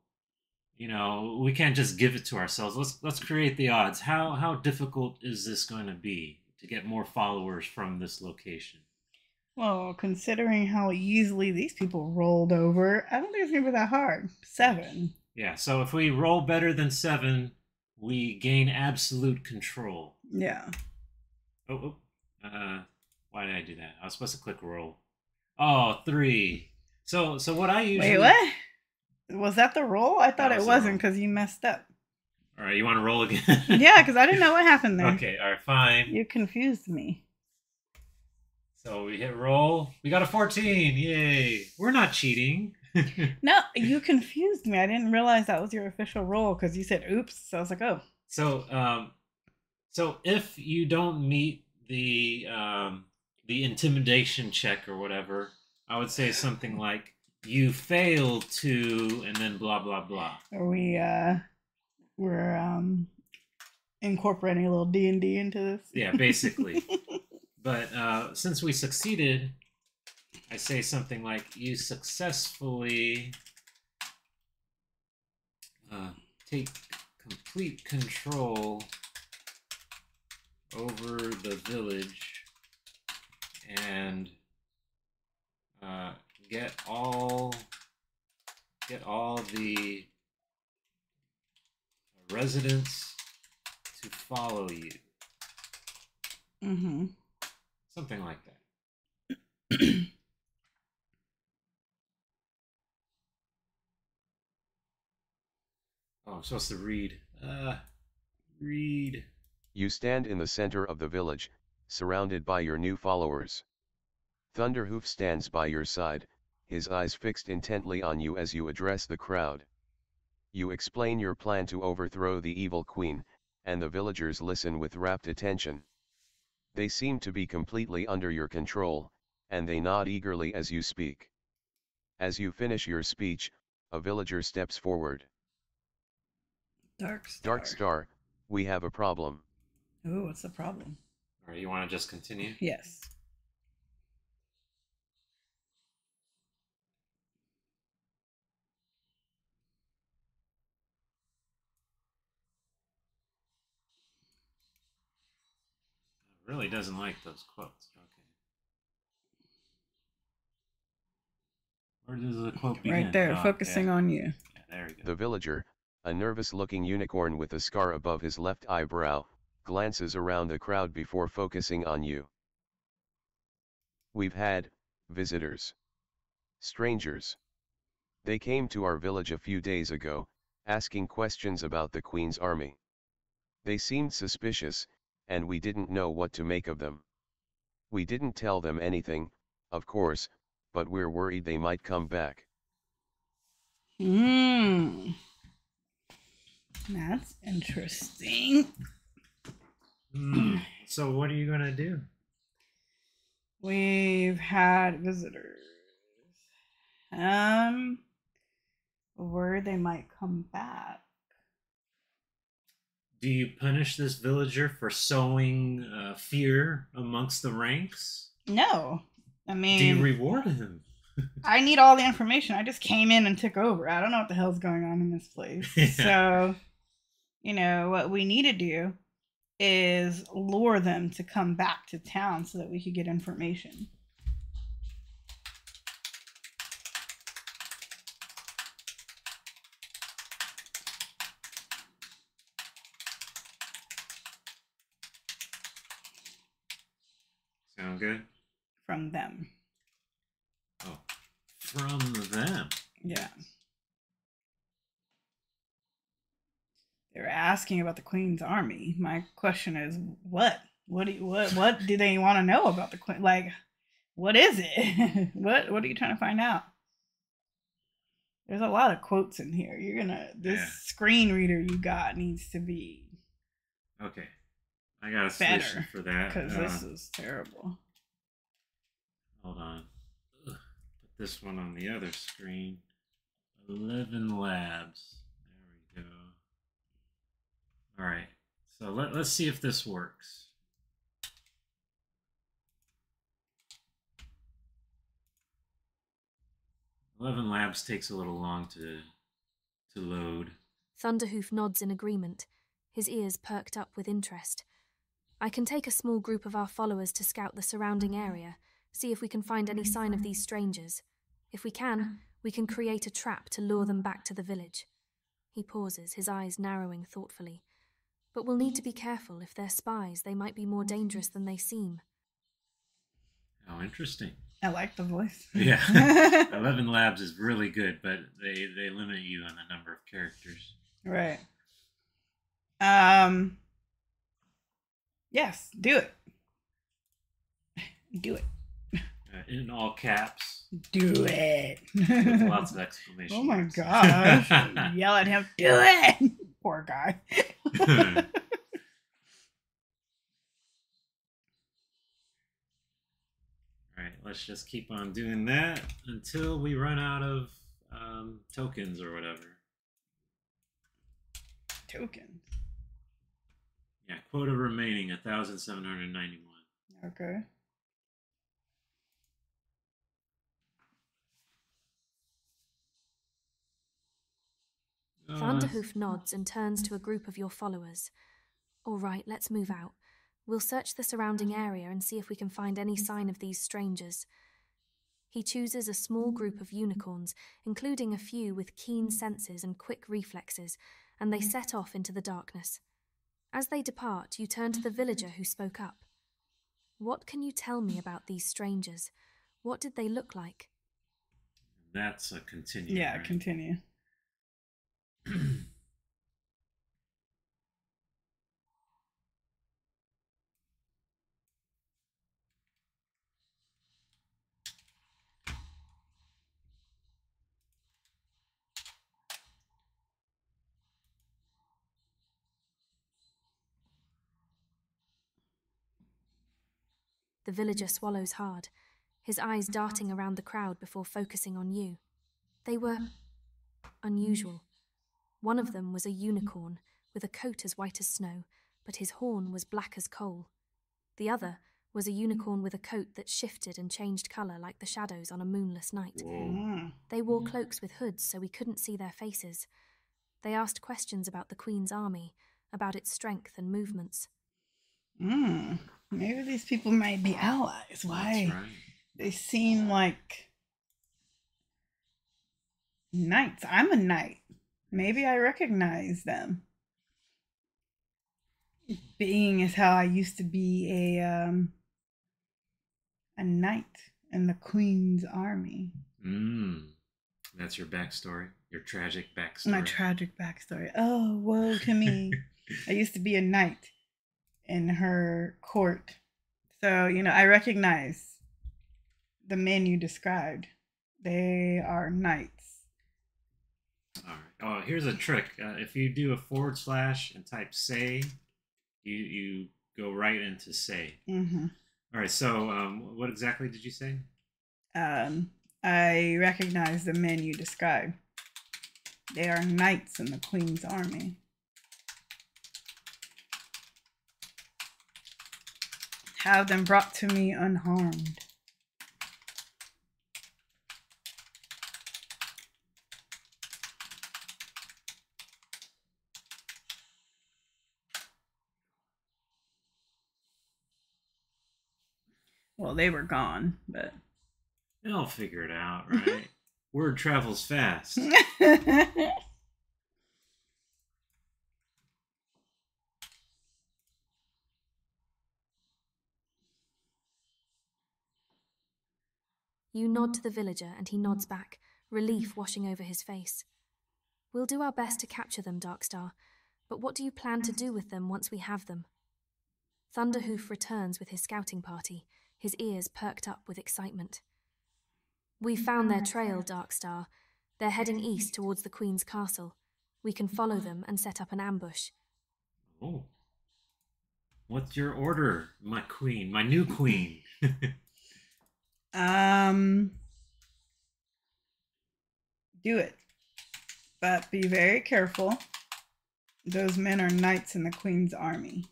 you know, we can't just give it to ourselves. Let's let's create the odds. How how difficult is this going to be to get more followers from this location? Well, considering how easily these people rolled over, I don't think it's gonna be that hard. Seven. Yeah. So if we roll better than seven, we gain absolute control. Yeah. Oh, oh. Uh, why did I do that? I was supposed to click roll. Oh, three. So, so what I usually Wait, what? Was that the roll? I thought That it was wasn't because you messed up. All right, you want to roll again? yeah, because I didn't know what happened there. Okay. All right. Fine. You confused me. So we hit roll. We got a fourteen. Yay! We're not cheating. No, you confused me. I didn't realize that was your official roll because you said oops. So I was like, oh. so, um, so if you don't meet the um the intimidation check or whatever, I would say something like you failed to, and then blah blah blah. Are we uh we're um incorporating a little D and D into this? Yeah, basically. But uh, since we succeeded, I say something like, "You successfully uh, take complete control over the village and uh, get all get all the residents to follow you. Mm-hmm. Something like that. Oh, I'm supposed to read. Uh, read. You stand in the center of the village, surrounded by your new followers. Thunderhoof stands by your side, his eyes fixed intently on you as you address the crowd. You explain your plan to overthrow the evil queen, and the villagers listen with rapt attention. They seem to be completely under your control, and they nod eagerly as you speak. As you finish your speech, a villager steps forward. Dark Star. Dark Star, we have a problem. Ooh, what's the problem? Or you want to just continue? Yes. Really doesn't like those quotes. Okay. Where does the quote begin? Right there, Oh, focusing yeah. on you. Yeah, there we go. The villager, a nervous-looking unicorn with a scar above his left eyebrow, glances around the crowd before focusing on you. We've had, visitors. Strangers. They came to our village a few days ago, asking questions about the Queen's army. They seemed suspicious, and we didn't know what to make of them. We didn't tell them anything, of course, but we're worried they might come back. Hmm. That's interesting. Hmm, so what are you gonna do? We've had visitors. Um, where they might come back. Do you punish this villager for sowing uh, fear amongst the ranks? No, I mean, Do you reward him? I need all the information. I just came in and took over. I don't know what the hell's going on in this place. Yeah. So, you know, what we need to do is lure them to come back to town so that we could get information. Good? from them. Oh, from them. Yeah. They're asking about the Queen's army. My question is, what? What do you, what what do they want to know about the Queen? Like, what is it? what what are you trying to find out? There's a lot of quotes in here. You're gonna this Yeah. screen reader you got needs to be Okay, I got a Better, solution for that. because Uh, this is terrible. Hold on. Put this one on the other screen. ElevenLabs. There we go. All right. So let, let's see if this works. ElevenLabs takes a little long to to load. Thunderhoof nods in agreement, his ears perked up with interest. I can take a small group of our followers to scout the surrounding area, see if we can find any sign of these strangers. If we can, we can create a trap to lure them back to the village. He pauses, his eyes narrowing thoughtfully. But we'll need to be careful. If they're spies, they might be more dangerous than they seem. Oh, interesting. I like the voice. Yeah. ElevenLabs is really good, but they they limit you on the number of characters. right. Um. Yes, do it. Do it. In all caps, Do it. with lots of exclamation. oh my gosh. Yell at him. Do it. Poor guy. All right, let's just keep on doing that until we run out of um, tokens or whatever. Token. Yeah, quota remaining a thousand seven hundred ninety-one. Okay. Uh, Thunderhoof nods and turns to a group of your followers. All right, let's move out. We'll search the surrounding area and see if we can find any sign of these strangers. He chooses a small group of unicorns, including a few with keen senses and quick reflexes, and they set off into the darkness. As they depart, you turn to the villager who spoke up. What can you tell me about these strangers? What did they look like? That's a continue. Yeah, right? continue. The villager mm. swallows hard, his eyes mm, darting around the crowd before focusing on you. They were mm. unusual. One of them was a unicorn with a coat as white as snow, but his horn was black as coal. The other was a unicorn with a coat that shifted and changed colour like the shadows on a moonless night. Whoa. Mm. They wore cloaks with hoods so we couldn't see their faces. They asked questions about the Queen's army, about its strength and movements. Mm. Maybe these people might be allies. Why? Right. They seem like knights. I'm a knight. Maybe I recognize them. Being as how I used to be a um a knight in the Queen's army. Mm. That's your backstory. Your tragic backstory. My tragic backstory. Oh, woe to me. I used to be a knight in her court. So, you know, I recognize the men you described. They are knights. All right. Oh, here's a trick. Uh, if you do a forward slash and type say, you you go right into say. hmm All right. So, um, what exactly did you say? Um, I recognize the men you described. They are knights in the Queen's army. Have them brought to me unharmed. Well, they were gone, but. They'll figure it out, right? Word travels fast. You nod to the villager, and he nods back, relief washing over his face. We'll do our best to capture them, Darkstar, but what do you plan to do with them once we have them? Thunderhoof returns with his scouting party, his ears perked up with excitement. We've found their trail, Darkstar. They're heading east towards the Queen's castle. We can follow them and set up an ambush. Oh. What's your order, my queen, my new queen? Um, do it, but be very careful. Those men are knights in the Queen's army.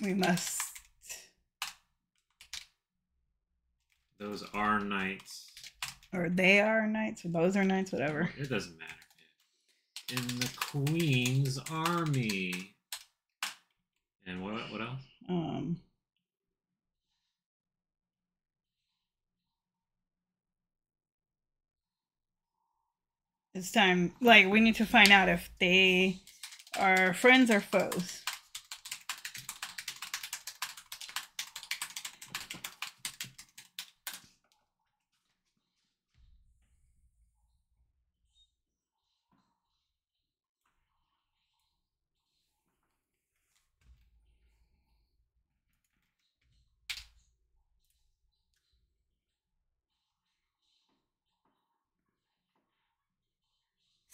We must. Those are knights. Or they are knights, or those are knights, whatever. It doesn't matter. In the queen's army. And what? What else? Um, it's time. Like, we need to find out if they are friends or foes.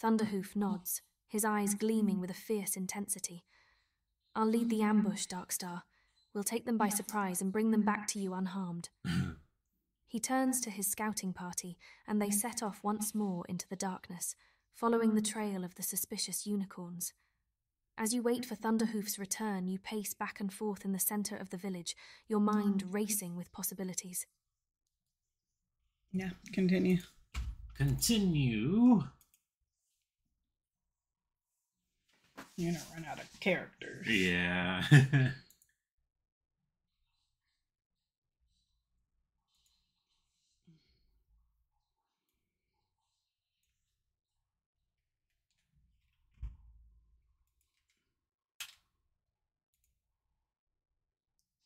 Thunderhoof mm. nods, his eyes gleaming mm-hmm. with a fierce intensity. I'll lead the mm-hmm. ambush, Darkstar. We'll take them by surprise and bring them back to you unharmed. He turns to his scouting party, and they set off once mm-hmm. more into the darkness, following the trail of the suspicious unicorns. As you wait for Thunderhoof's return, you pace back and forth in the center of the village, your mind racing with possibilities. Yeah, continue. Continue. You're gonna run out of characters. Yeah.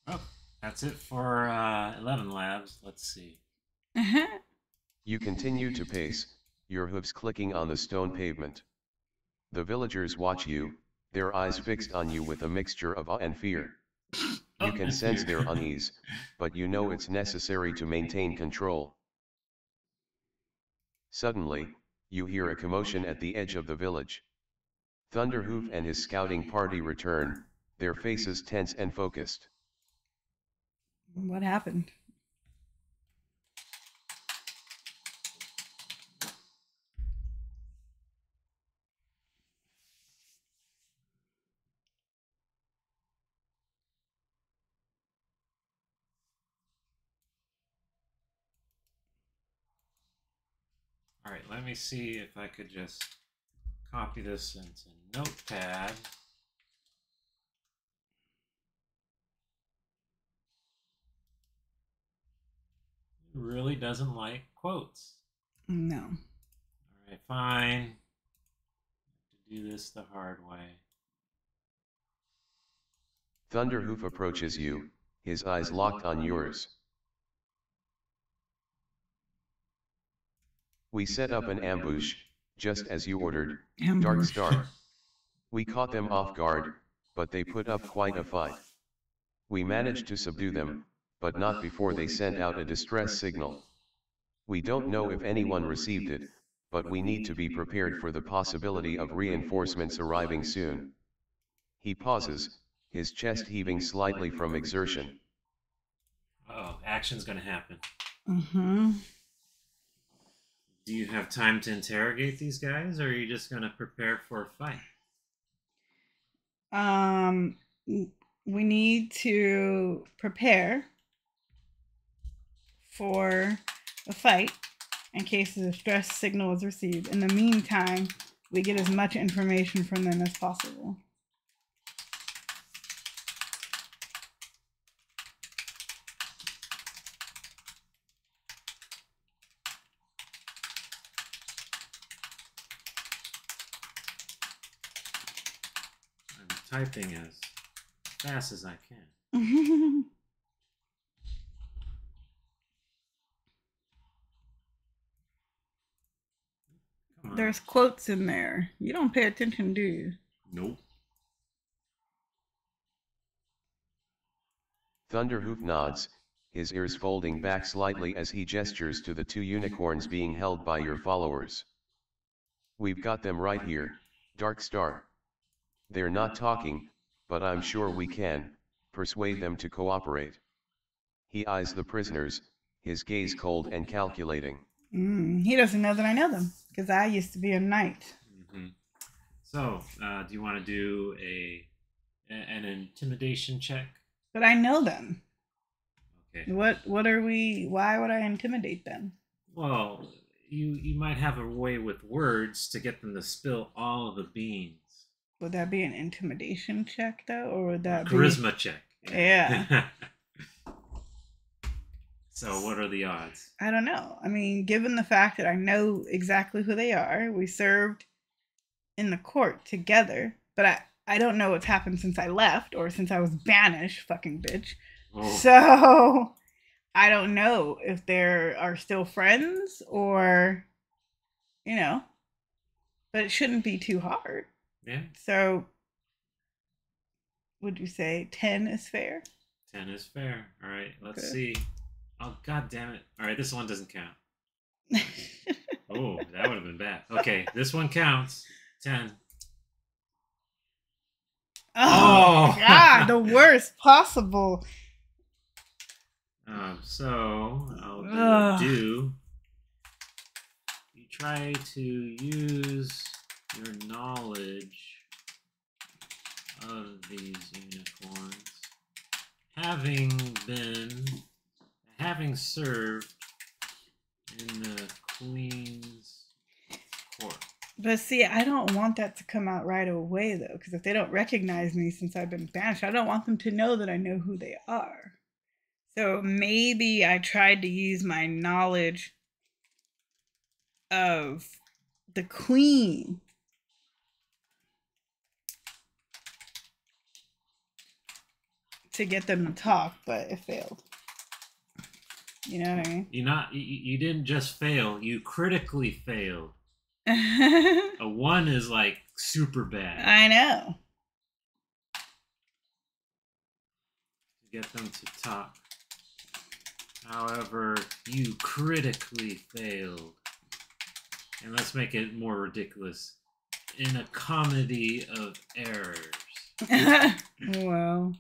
oh, that's it for uh, 11 labs. Let's see. Uh-huh. You continue to pace, your hooves clicking on the stone pavement. The villagers watch you, their eyes fixed on you with a mixture of awe and fear. You can sense their unease, but you know it's necessary to maintain control. Suddenly, you hear a commotion at the edge of the village. Thunderhoof and his scouting party return, their faces tense and focused. What happened? Me see if I could just copy this into Notepad. It really doesn't like quotes. No. All right, fine. Have to do this the hard way. Thunderhoof approaches you, his eyes locked on yours. We set up an ambush, just as you ordered, Dark Ambush. Star. We caught them off guard, but they put up quite a fight. We managed to subdue them, but not before they sent out a distress signal. We don't know if anyone received it, but we need to be prepared for the possibility of reinforcements arriving soon. He pauses, his chest heaving slightly from exertion. Oh, action's gonna happen. Mm-hmm. Do you have time to interrogate these guys, or are you just gonna prepare for a fight? Um, we need to prepare for a fight in case a distress signal is received. In the meantime, we get as much information from them as possible. I'm typing as fast as I can. There's quotes in there. You don't pay attention, do you? Nope. Thunderhoof nods, his ears folding back slightly as he gestures to the two unicorns being held by your followers. We've got them right here, Dark Star. They're not talking, but I'm sure we can persuade them to cooperate. He eyes the prisoners, his gaze cold and calculating. Mm, he doesn't know that I know them because I used to be a knight. hmm So, uh, do you want to do a, a an intimidation check? But I know them. Okay. What what are we why would I intimidate them? Well, you you might have a way with words to get them to spill all of the beans. Would that be an intimidation check though? Or would that Charisma check. Yeah. so, what are the odds? I don't know. I mean, given the fact that I know exactly who they are, we served in the court together, but I I don't know what's happened since I left or since I was banished, fucking bitch. Oh, So I don't know if there are still friends or you know. But it shouldn't be too hard. Yeah, So would you say 10 is fair? ten is fair. All right, let's Okay. see. Oh god damn it! All right, this one doesn't count. Oh, that would have been bad. Okay, this one counts. Ten. oh, Oh. God, the worst possible. Um, so I'll do, do. You try to use your knowledge of these unicorns, having been, having served in the queen's court. But see, I don't want that to come out right away though, because if they don't recognize me since I've been banished, I don't want them to know that I know who they are. So maybe I tried to use my knowledge of the queen to get them to talk, but it failed. You know what I mean? You not you, you didn't just fail, you critically failed. A one is like super bad. I know. Get them to talk. However, you critically failed. And let's make it more ridiculous. In a comedy of errors. well,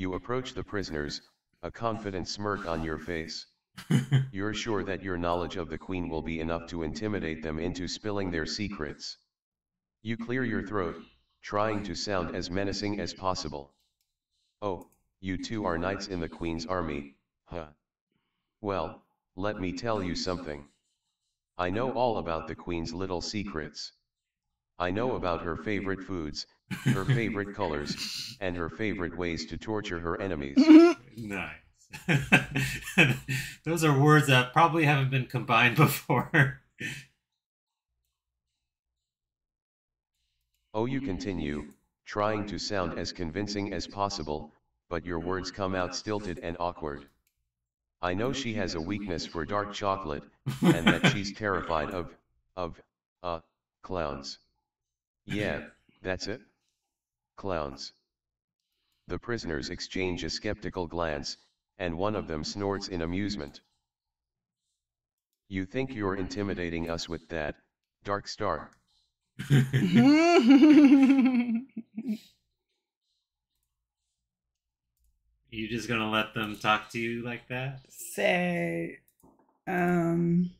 You approach the prisoners, a confident smirk on your face. You're sure that your knowledge of the queen will be enough to intimidate them into spilling their secrets. You clear your throat, trying to sound as menacing as possible. Oh, you two are knights in the queen's army, huh? Well, let me tell you something. I know all about the queen's little secrets. I know about her favorite foods, her favorite colors, and her favorite ways to torture her enemies. nice. Those are words that probably haven't been combined before. Oh, you continue, trying to sound as convincing as possible, but your words come out stilted and awkward. I know she has a weakness for dark chocolate, and that she's terrified of, of, uh, clowns. Yeah, that's it. Clowns. The prisoners exchange a skeptical glance, and one of them snorts in amusement. You think you're intimidating us with that, Dark Star? you just gonna let them talk to you like that? Say, um,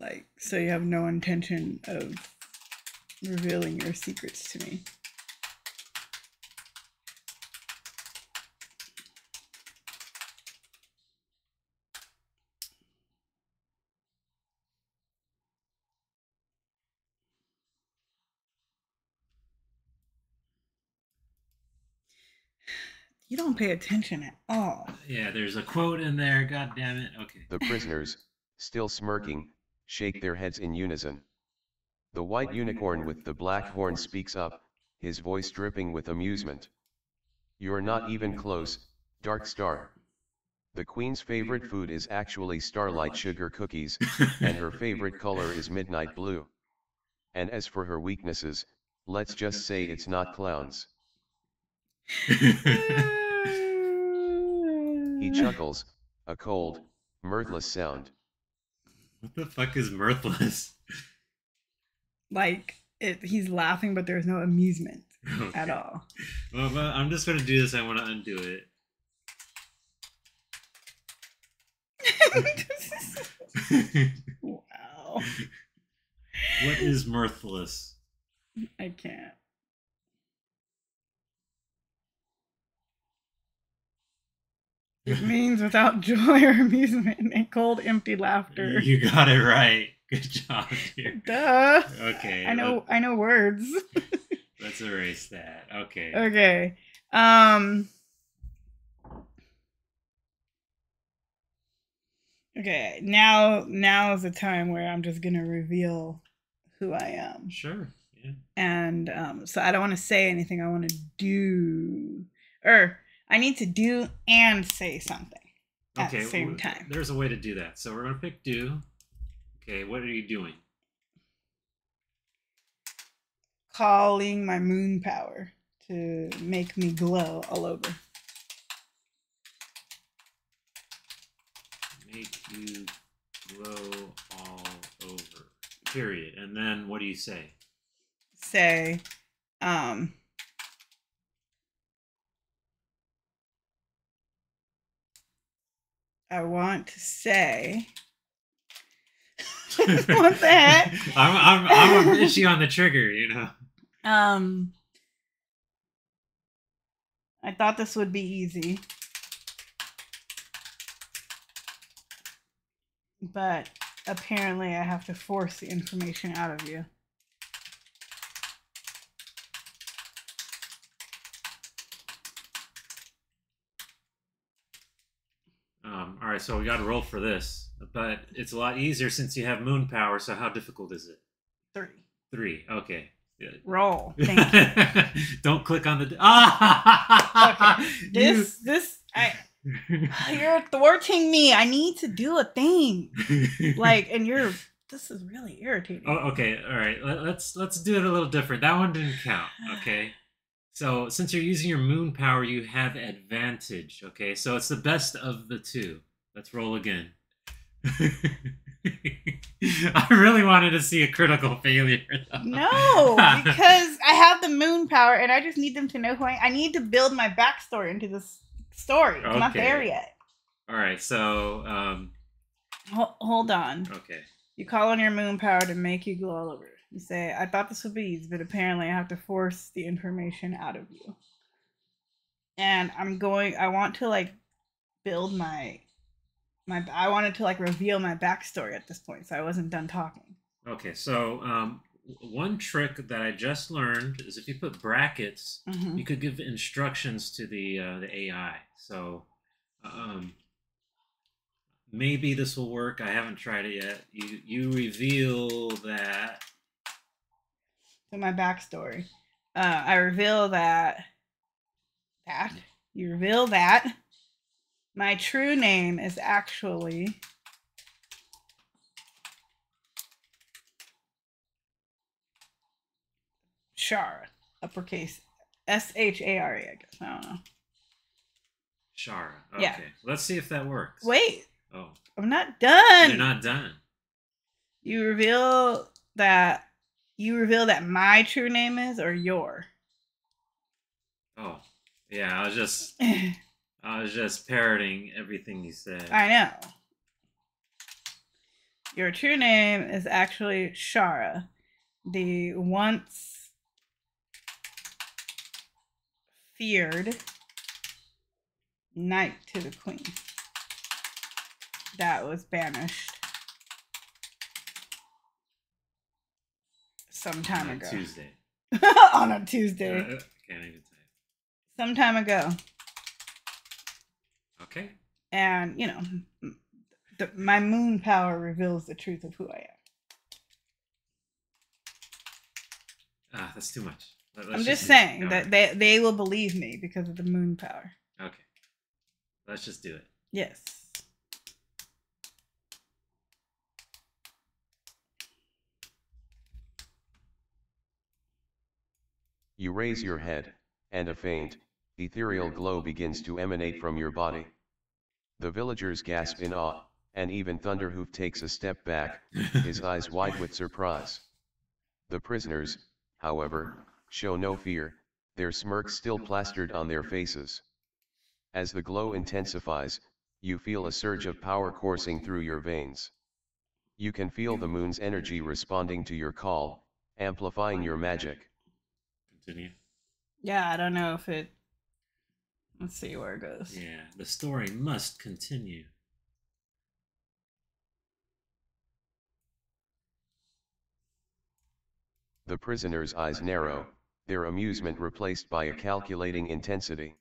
like, so you have no intention of revealing your secrets to me. You don't pay attention at all. Yeah, there's a quote in there. God damn it. Okay. The prisoners, still smirking, shake their heads in unison. The white unicorn with the black horn speaks up, his voice dripping with amusement. You're not even close, Dark Star. The queen's favorite food is actually starlight sugar cookies, and her favorite color is midnight blue. And as for her weaknesses, let's just say it's not clowns. He chuckles, a cold, mirthless sound. What the fuck is mirthless? Like it, he's laughing, but there's no amusement at all. Well, well, I'm just gonna do this. I want to undo it. wow, what is mirthless? I can't. It means without joy or amusement and cold, empty laughter. You got it right. Good job, dear. Duh. Okay. I know. let- I know words. Let's erase that. Okay. okay. Um. Okay. Now, now is the time where I'm just gonna reveal who I am. Sure. Yeah. and um, so I don't want to say anything. I want to do, or I need to do and say something at Okay. the same w- time. There's a way to do that. So we're gonna pick do. Okay. What are you doing? Calling my moon power to make me glow all over. Make you glow all over. Period. And then what do you say? Say, um, I want to say. what the heck? I'm I'm I'm itchy on the trigger, you know. Um, I thought this would be easy, but apparently I have to force the information out of you. Um, all right, so we got to roll for this, but it's a lot easier since you have moon power. So how difficult is it? Three. Three. Okay. Good. Roll. Thank you. Don't click on the. Ah! Okay, This, this, I, you're thwarting me. I need to do a thing. Like, and you're, this is really irritating. Oh, okay. All right. Let, let's let's do it a little different. That one didn't count. Okay. So since you're using your moon power, you have advantage. Okay. So it's the best of the two. Let's roll again. I really wanted to see a critical failure. though. No, because I have the moon power and I just need them to know who I I need to build my backstory into this story. It's not Okay. there yet. All right. So um. Ho- hold on. Okay. You call on your moon power to make you glow all over. You say, I thought this would be easy, but apparently I have to force the information out of you. And I'm going, I want to like build my, my, I wanted to like reveal my backstory at this point, so I wasn't done talking. Okay. So um, one trick that I just learned is if you put brackets, Mhm. you could give instructions to the uh, the AI. So um, maybe this will work. I haven't tried it yet. You you reveal that. So my backstory. Uh, I reveal that, that, you reveal that my true name is actually Shara, uppercase S H A R E, I guess. I don't know. Shara. Okay. Yeah. Let's see if that works. Wait, Oh, I'm not done. you're not done. You reveal that you reveal that my true name is or your. Oh, yeah. I was just I was just parroting everything you said. I know. Your true name is actually Shara, the once feared knight to the queen that was banished some time On a ago. Tuesday. On a Tuesday. Uh, can't even type. Some time ago. Okay. and you know the, my moon power reveals the truth of who i am Ah, that's too much. Let- i'm let's just saying All that right. they, they will believe me because of the moon power Okay. Let's just do it. yes You raise your head, and a faint, ethereal glow begins to emanate from your body. The villagers gasp in awe, and even Thunderhoof takes a step back, his eyes wide with surprise. The prisoners, however, show no fear, their smirks still plastered on their faces. As the glow intensifies, you feel a surge of power coursing through your veins. You can feel the moon's energy responding to your call, amplifying your magic. Continue. yeah i don't know if it let's see where it goes Yeah, the story must continue. The prisoner's eyes narrow, their amusement replaced by a calculating intensity.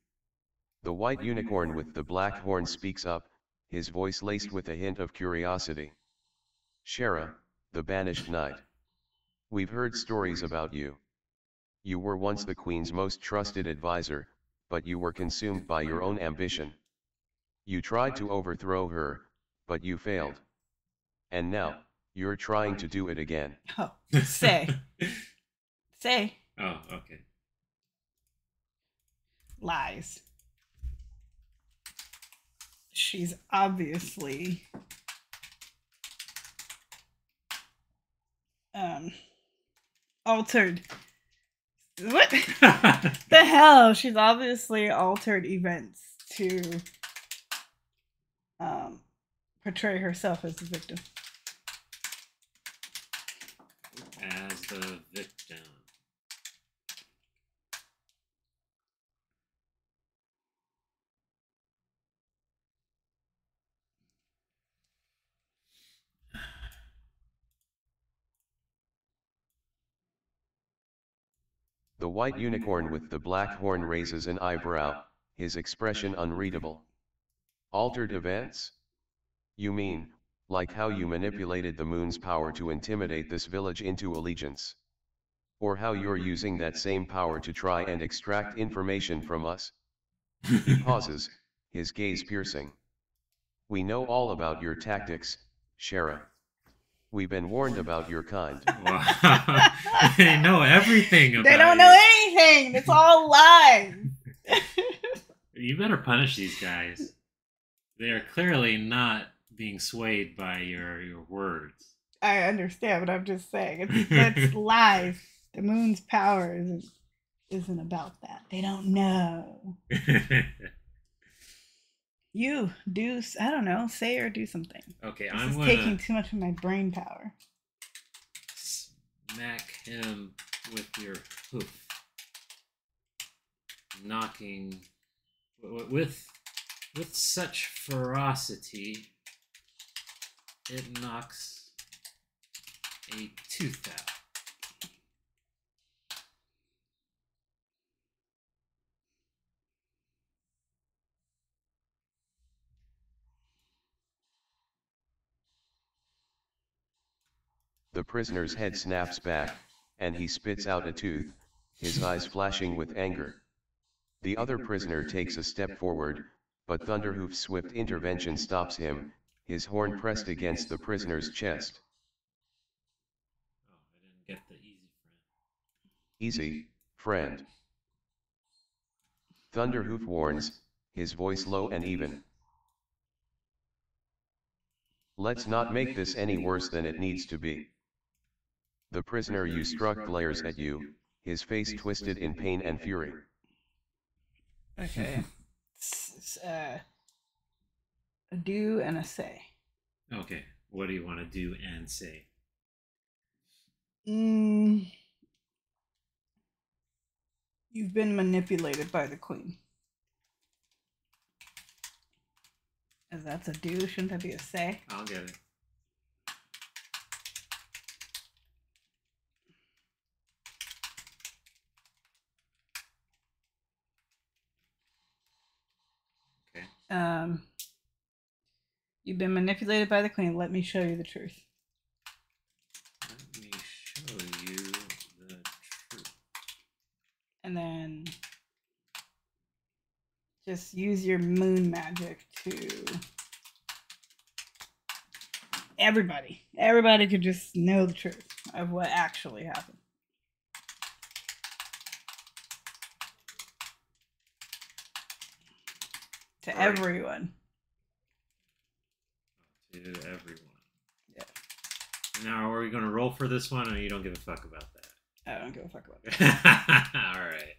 The white unicorn with the black horn speaks up, his voice laced with a hint of curiosity. Shara, the banished knight. We've heard stories about you. You were once the queen's most trusted advisor, but you were consumed by your own ambition. You tried to overthrow her, but you failed. And now, you're trying to do it again. oh say say oh, okay. lies she's obviously um altered what? The hell? She's obviously altered events to um portray herself as the victim the victim. The white unicorn with the black horn raises an eyebrow, his expression unreadable. Altered events? You mean, like how you manipulated the moon's power to intimidate this village into allegiance? Or how you're using that same power to try and extract information from us? He pauses, his gaze piercing. We know all about your tactics, Shara. We've been warned about your kind. Wow. they know everything about They don't you. know anything. It's all lies. You better punish these guys. They are clearly not being swayed by your your words. I understand, but I'm just saying it's that's lies. The moon's power isn't isn't about that. They don't know. You do I don't know, say or do something. okay, This I'm is taking too much of my brain power. smack him with your hoof, knocking with with such ferocity. It knocks a tooth out. The prisoner's head snaps back, and he spits out a tooth, his eyes flashing with anger. The other prisoner takes a step forward, but Thunderhoof's swift intervention stops him, his horn pressed against the prisoner's chest. Oh, I didn't get the easy friend. Easy, friend. Thunderhoof warns, his voice low and even. Let's not make this any worse than it needs to be. The prisoner you struck glares at you, his face twisted in pain and fury. Okay. S- s- uh, a do and a say. Okay, what do you want to do and say? Mm, you've been manipulated by the queen. As that's a do, shouldn't that be a say? I'll get it. Um, you've been manipulated by the queen. Let me show you the truth. Let me show you the truth. And then just use your moon magic to everybody. Everybody could just know the truth of what actually happened. To Right. everyone. To everyone. Yeah. Now, are we going to roll for this one, or you don't give a fuck about that? I don't give a fuck about that. All right.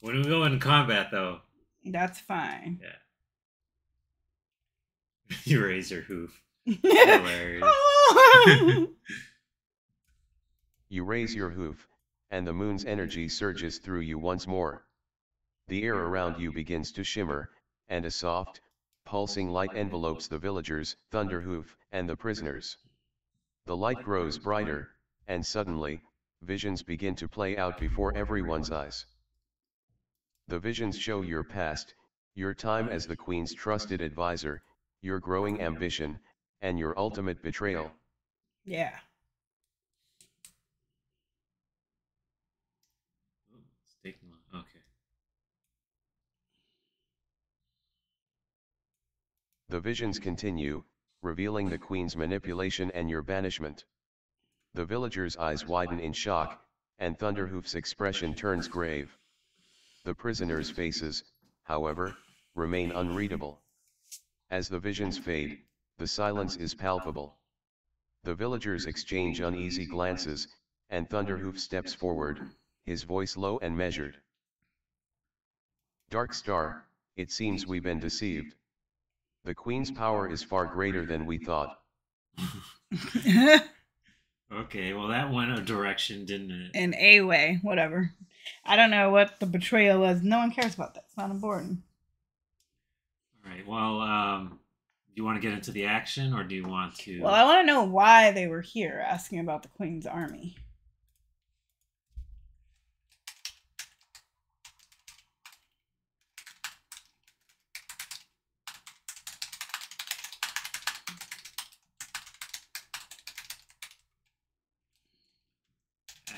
When we go in combat, though, That's fine. Yeah. you raise your hoof. Hilarious. You raise your hoof, and the moon's energy surges through you once more. The air mm-hmm. around you begins to shimmer, and a soft, pulsing light envelopes the villagers, Thunderhoof, and the prisoners. The light grows brighter, and suddenly, visions begin to play out before everyone's eyes. The visions show your past, your time as the Queen's trusted advisor, your growing ambition, and your ultimate betrayal. yeah. Oh, it's taking long. Okay. The visions continue, revealing the queen's manipulation and your banishment. The villagers' eyes widen in shock, and Thunderhoof's expression turns grave. The prisoners' faces, however, remain unreadable. As the visions fade, the silence is palpable. The villagers exchange uneasy glances, and Thunderhoof steps forward, his voice low and measured. Dark Star, it seems we've been deceived. The Queen's power is far greater than we thought. Okay, well that went a direction, didn't it? In a way, whatever. I don't know what the betrayal was. No one cares about that. It's not important. All right. Well, um, do you want to get into the action, or do you want to? Well, I want to know why they were here asking about the Queen's army.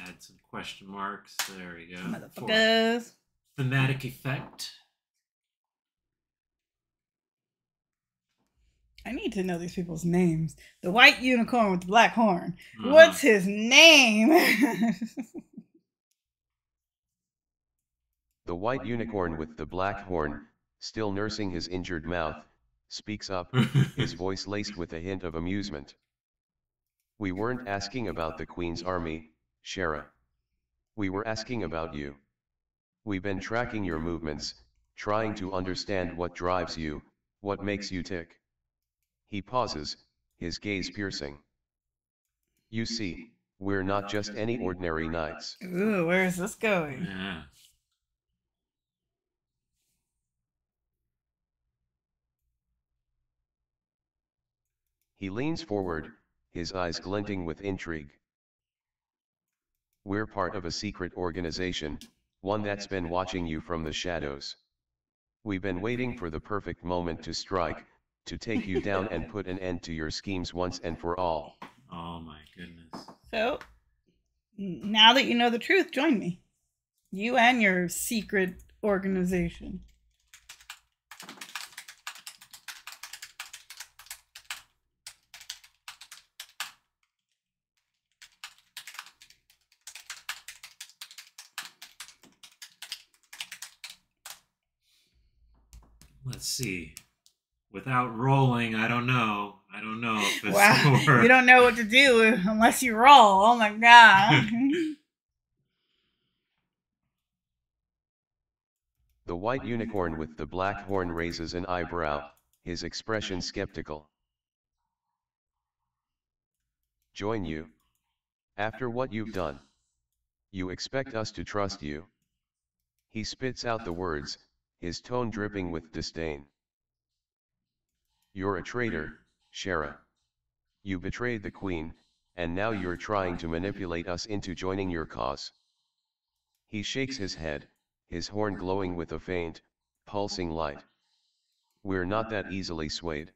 add some question marks. There we go. For Motherfuckers. thematic effect. I need to know these people's names. The white unicorn with the black horn. Uh-huh. What's his name? The white unicorn with the black horn, still nursing his injured mouth, speaks up, his voice laced with a hint of amusement. We weren't asking about the Queen's army, Shara. We were asking about you. We've been tracking your movements, trying to understand what drives you, what makes you tick. He pauses, his gaze piercing. You see, we're not just any ordinary knights. Ooh, where is this going? yeah. He leans forward, his eyes glinting with intrigue. We're part of a secret organization, one that's been watching you from the shadows. We've been waiting for the perfect moment to strike, to take you down and put an end to your schemes once and for all. Oh my goodness. So, now that you know the truth, join me. You and your secret organization. Let's see. Without rolling, I don't know. I don't know if it's Wow, for- you don't know what to do unless you roll. Oh my god. The white unicorn with the black horn raises an eyebrow, his expression skeptical. Join you. After what you've done. You expect us to trust you. He spits out the words, his tone dripping with disdain. You're a traitor, Shara. You betrayed the queen, and now you're trying to manipulate us into joining your cause. He shakes his head, his horn glowing with a faint, pulsing light. We're not that easily swayed.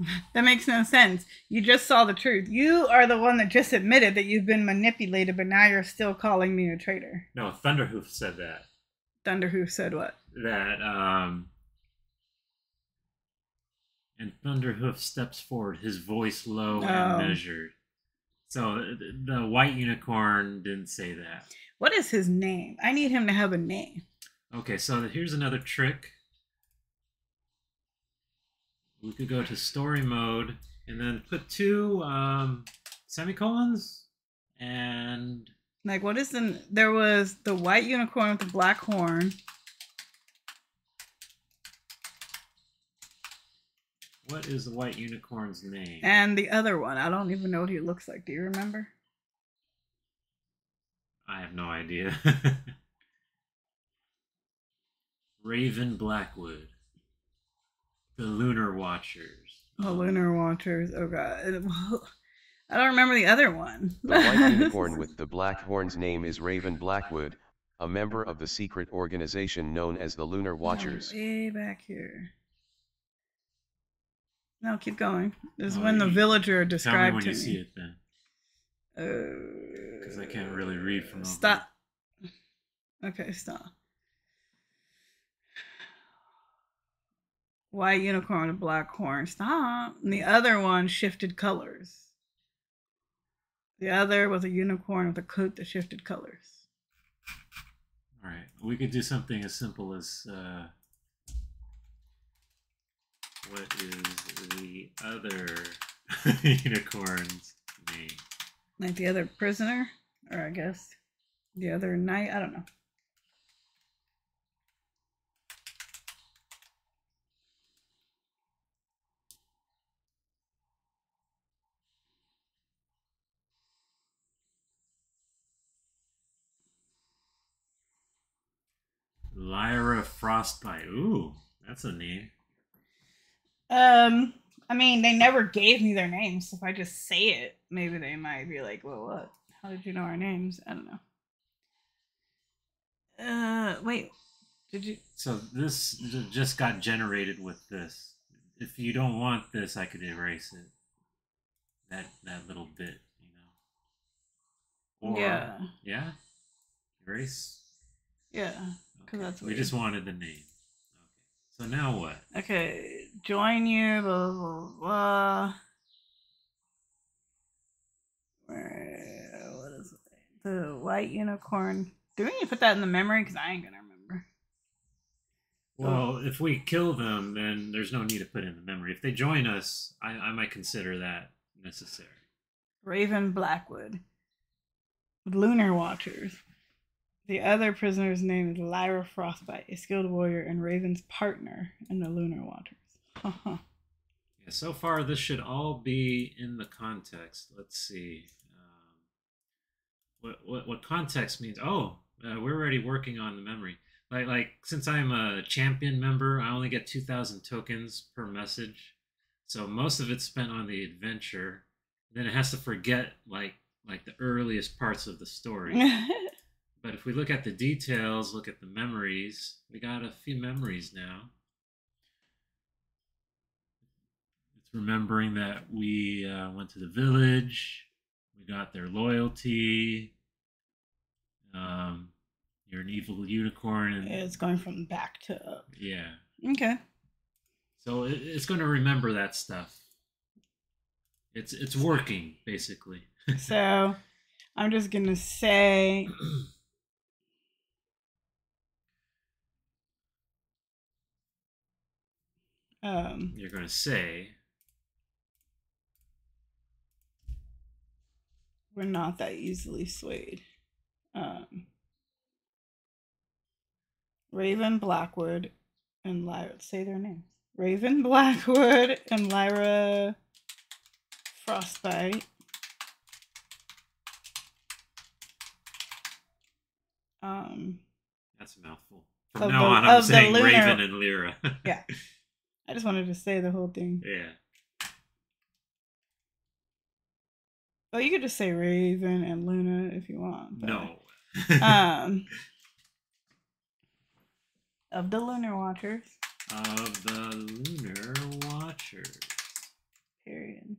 that makes no sense. You just saw the truth. You are the one that just admitted that you've been manipulated, but now you're still calling me a traitor. No, Thunderhoof said that. Thunderhoof said what? That um and Thunderhoof steps forward, his voice low Oh. and measured. So the, the white unicorn didn't say that. What is his name? I need him to have a name. Okay, so here's another trick. We could go to story mode and then put two um, semicolons and Like, what is the. There was the white unicorn with the black horn. What is the white unicorn's name? And the other one. I don't even know what he looks like. Do you remember? I have no idea. Raven Blackwood. The Lunar Watchers. The um, Lunar Watchers. Oh, God. I don't remember the other one. The white unicorn with the black horn's name is Raven Blackwood, a member of the secret organization known as the Lunar Watchers. Way back here. No, keep going. This is Oh, when the villager Tell me described when to you me. see it then. Because I can't really read from over Stop. Okay, stop. White unicorn with black horn. Stop. And the other one shifted colors. The other was a unicorn with a coat that shifted colors. All right. We could do something as simple as uh, what is the other unicorn's name? Like the other prisoner? Or I guess the other knight? I don't know. Lyra Frostbite. Ooh, that's a name. Um, I mean, they never gave me their names. So if I just say it, maybe they might be like, "Well, what? How did you know our names?" I don't know. Uh, wait. Did you? So this just got generated with this. If you don't want this, I could erase it. That that little bit, you know. Or, yeah. Yeah. Erase. Yeah. 'Cause Okay, that's we just wanted the name. So now what? Okay. Join you. Blah blah blah. Where? What is it? The white unicorn. Do we need to put that in the memory? Because I ain't gonna remember. Well, if we kill them, then there's no need to put in the memory. If they join us, I, I might consider that necessary. Raven Blackwood. Lunar Watchers. The other prisoner's name is Lyra Frostbite, a skilled warrior and Raven's partner in the Lunar Watchers. Haha. Yeah, so far, this should all be in the context. Let's see. Um, what, what what context means? Oh, uh, we're already working on the memory. Like like since I'm a champion member, I only get two thousand tokens per message, so most of it's spent on the adventure. Then it has to forget like like the earliest parts of the story. But if we look at the details, look at the memories, we got a few memories now. It's remembering that we uh, went to the village, we got their loyalty. Um, you're an evil unicorn, and it's going from back to up. yeah, Okay. so it, it's going to remember that stuff. It's it's working basically. So I'm just gonna say um You're going to say we're not that easily swayed. Um Raven Blackwood and Lyra say their names. Raven Blackwood and Lyra Frostbite. Um that's a mouthful. From now the- on, I'm saying Raven and Lyra. Yeah. I just wanted to say the whole thing. yeah. Oh, you could just say Raven and Luna if you want. but- No. Um. Of the Lunar Watchers. of the Lunar Watchers. Period.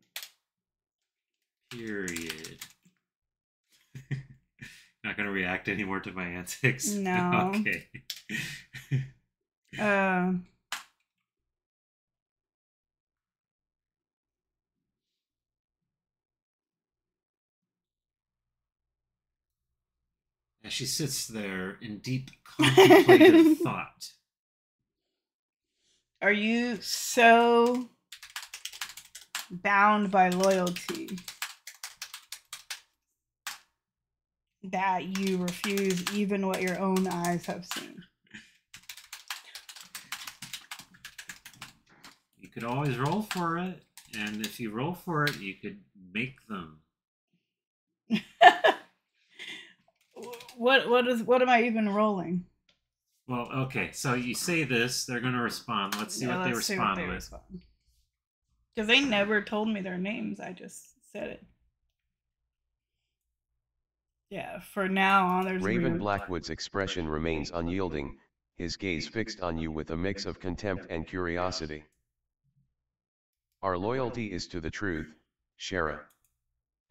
Period. Not gonna react anymore to my antics. No. okay. Um. As she sits there in deep contemplative thought. Are you so bound by loyalty that you refuse even what your own eyes have seen? You could always roll for it, and if you roll for it, you could make them. What what is what am I even rolling? Well, okay, so you say this, they're gonna respond. Let's see what they respond with. Because they never told me their names. I just said it. Yeah, for now on, there's Raven weird- Blackwood's expression remains unyielding, his gaze fixed on you with a mix of contempt and curiosity. Our loyalty is to the truth, Shara.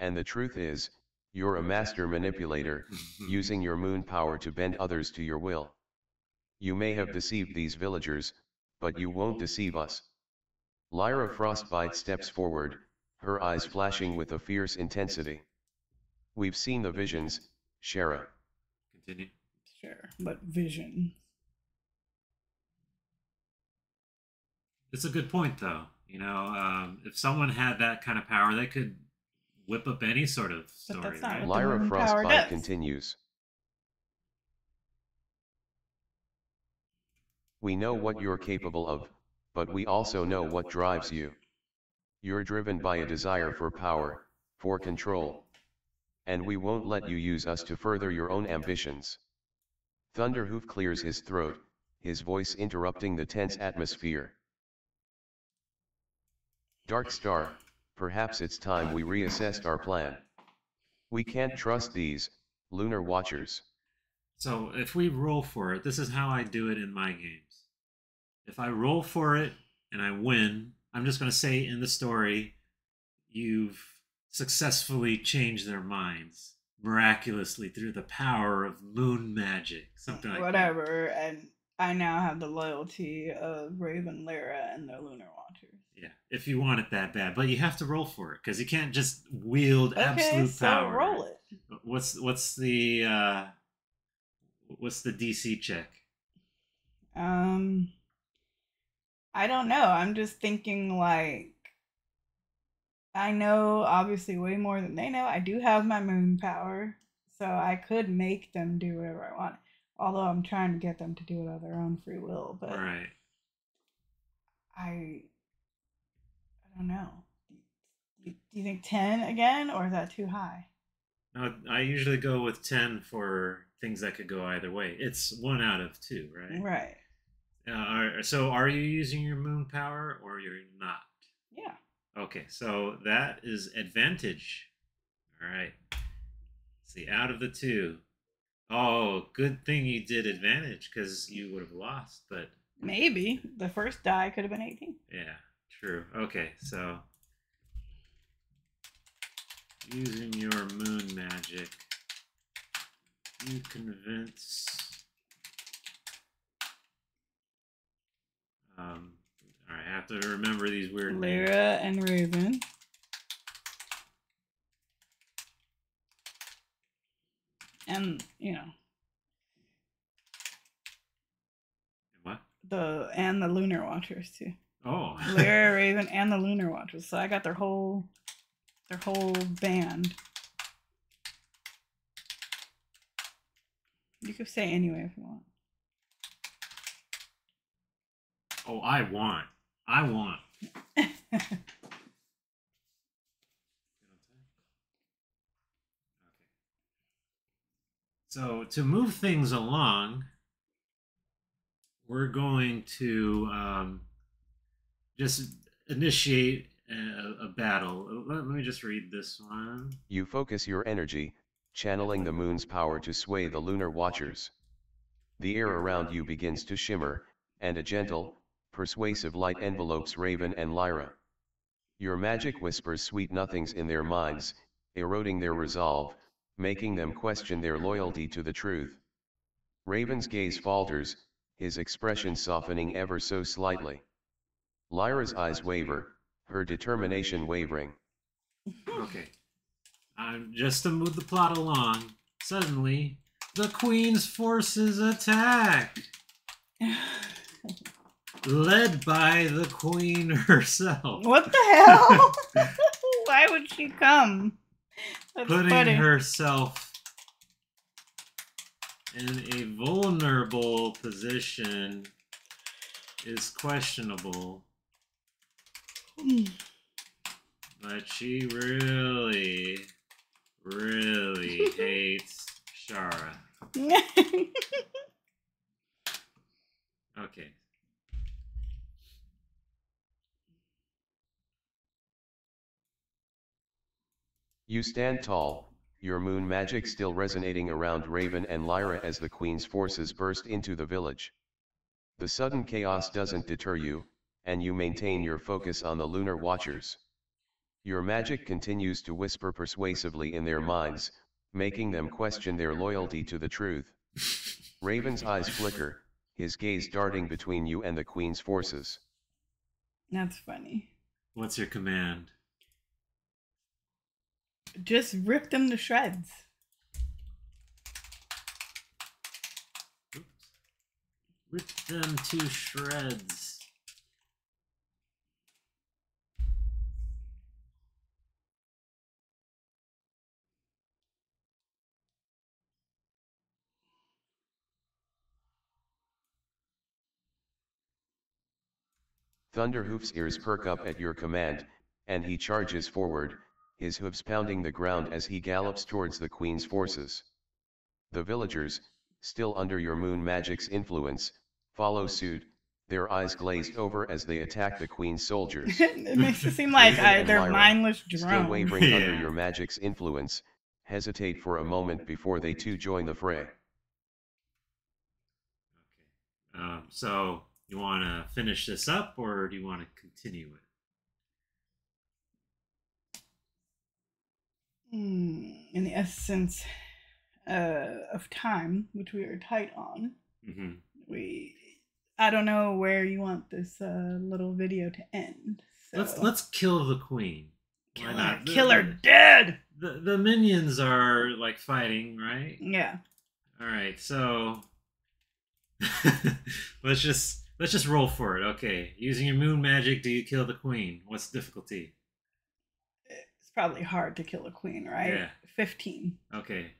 And the truth is, you're a master manipulator, using your moon power to bend others to your will. You may have deceived these villagers, but you won't deceive us. Lyra Frostbite steps forward, her eyes flashing with a fierce intensity. We've seen the visions, Shara. Continue. Sure, but vision. It's a good point, though. You know, um, if someone had that kind of power, they could whip up any sort of But story. that's not right? what the Lyra moon power Frostbite does. continues. We know what you're capable of, but we also know what drives you. You're driven by a desire for power, for control. And we won't let you use us to further your own ambitions. Thunderhoof clears his throat, his voice interrupting the tense atmosphere. Dark Star, perhaps it's time we reassessed our plan. We can't trust these, lunar watchers. So if we roll for it, this is how I do it in my games. If I roll for it and I win, I'm just going to say in the story, you've successfully changed their minds miraculously through the power of moon magic, something like that. Whatever. And I now have the loyalty of Raven, Lyra, and the Lunar Watchers. Yeah, if you want it that bad, but you have to roll for it because you can't just wield Okay, absolute so power. roll it. What's what's the uh, what's the DC check? Um, I don't know. I'm just thinking like I know obviously way more than they know. I do have my moon power, so I could make them do whatever I want. Although I'm trying to get them to do it of their own free will, but Right. I I don't know. Do you think ten again, or is that too high? No, I usually go with ten for things that could go either way. It's one out of two, right? Right. Uh, are, so are you using your moon power or you're not? Yeah. Okay, so that is advantage. All right. See, out of the two. Oh, good thing you did advantage because you would have lost. But Maybe the first die could have been eighteen. yeah, true. Okay, so using your moon magic, you convince. Um, all right, I have to remember these weird names. Lyra and Raven. And you know What? the and the Lunar Watchers too. Oh, Lyra, Raven, and the Lunar Watchers. So I got their whole their whole band. You could say anyway if you want. oh, I want. I want. So to move things along, we're going to um, just initiate a, a battle. Let, let me just read this one. You focus your energy, channeling the moon's power to sway the lunar watchers. The air around you begins to shimmer, and a gentle, persuasive light envelopes Raven and Lyra. Your magic whispers sweet nothings in their minds, eroding their resolve, making them question their loyalty to the truth. Raven's gaze falters, his expression softening ever so slightly. Lyra's eyes waver, her determination wavering. Okay. I'm just to move the plot along, suddenly the Queen's forces attack, led by the Queen herself. what the hell? Why would she come? That's putting funny. herself in a vulnerable position is questionable, but she really, really hates Shara. Okay. You stand tall, your moon magic still resonating around Raven and Lyra as the Queen's forces burst into the village. The sudden chaos doesn't deter you, and you maintain your focus on the lunar watchers. Your magic continues to whisper persuasively in their minds, making them question their loyalty to the truth. Raven's eyes flicker, his gaze darting between you and the Queen's forces. That's funny. What's your command? Just rip them to shreds. Oops. Rip them to shreds. Thunderhoof's ears perk up at your command, and he charges forward, his hooves pounding the ground as he gallops towards the queen's forces. The villagers, still under your moon magic's influence, follow suit, their eyes glazed over as they attack the queen's soldiers. it makes it seem like I, they're Lyra, mindless Still drones. wavering under your magic's influence, hesitate for a moment before they too join the fray. Okay. Um, so you want to finish this up, or do you want to continue it? Hmm, in the essence uh, of time, which we are tight on, hmm we I don't know where you want this uh, little video to end. So Let's let's kill the queen. kill Why her, not? The- kill her the- dead. The the minions are like fighting, right? Yeah. All right, so let's just let's just roll for it. Okay, using your moon magic, do you kill the queen? What's the difficulty? It's probably hard to kill a queen, right? Yeah. 15. Okay.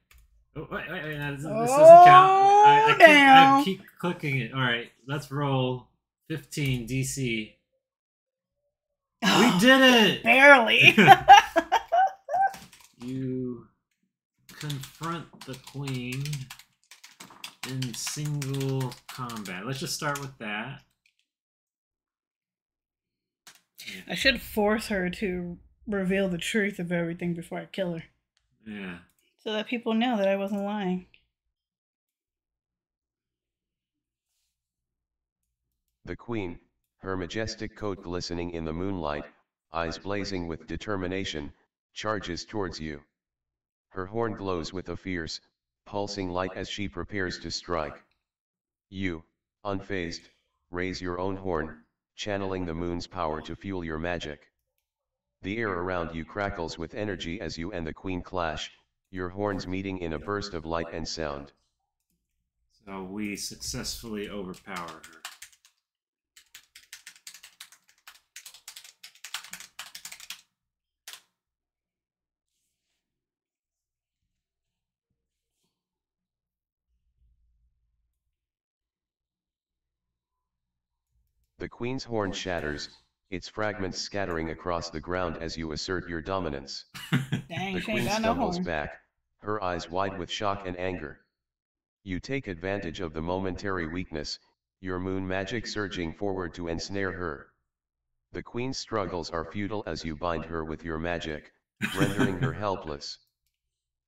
Oh, wait, wait, wait, no, this, this Oh, doesn't count. I, I, keep, I keep clicking it. All right, let's roll 15 DC. We did it! Barely. You confront the queen in single combat. Let's just start with that. I should force her to reveal the truth of everything before I kill her. Yeah. So that people know that I wasn't lying. The queen, her majestic coat glistening in the moonlight, eyes blazing with determination, charges towards you. Her horn glows with a fierce, pulsing light as she prepares to strike. You, unfazed, raise your own horn, channeling the moon's power to fuel your magic. The air around you crackles with energy as you and the queen clash, your horns meeting in a burst of light and sound. So we successfully overpower her. The queen's horn shatters, its fragments scattering across the ground as you assert your dominance. Dang, The queen got no stumbles back, her eyes wide with shock and anger. You take advantage of the momentary weakness, your moon magic surging forward to ensnare her. The queen's struggles are futile as you bind her with your magic, rendering her helpless.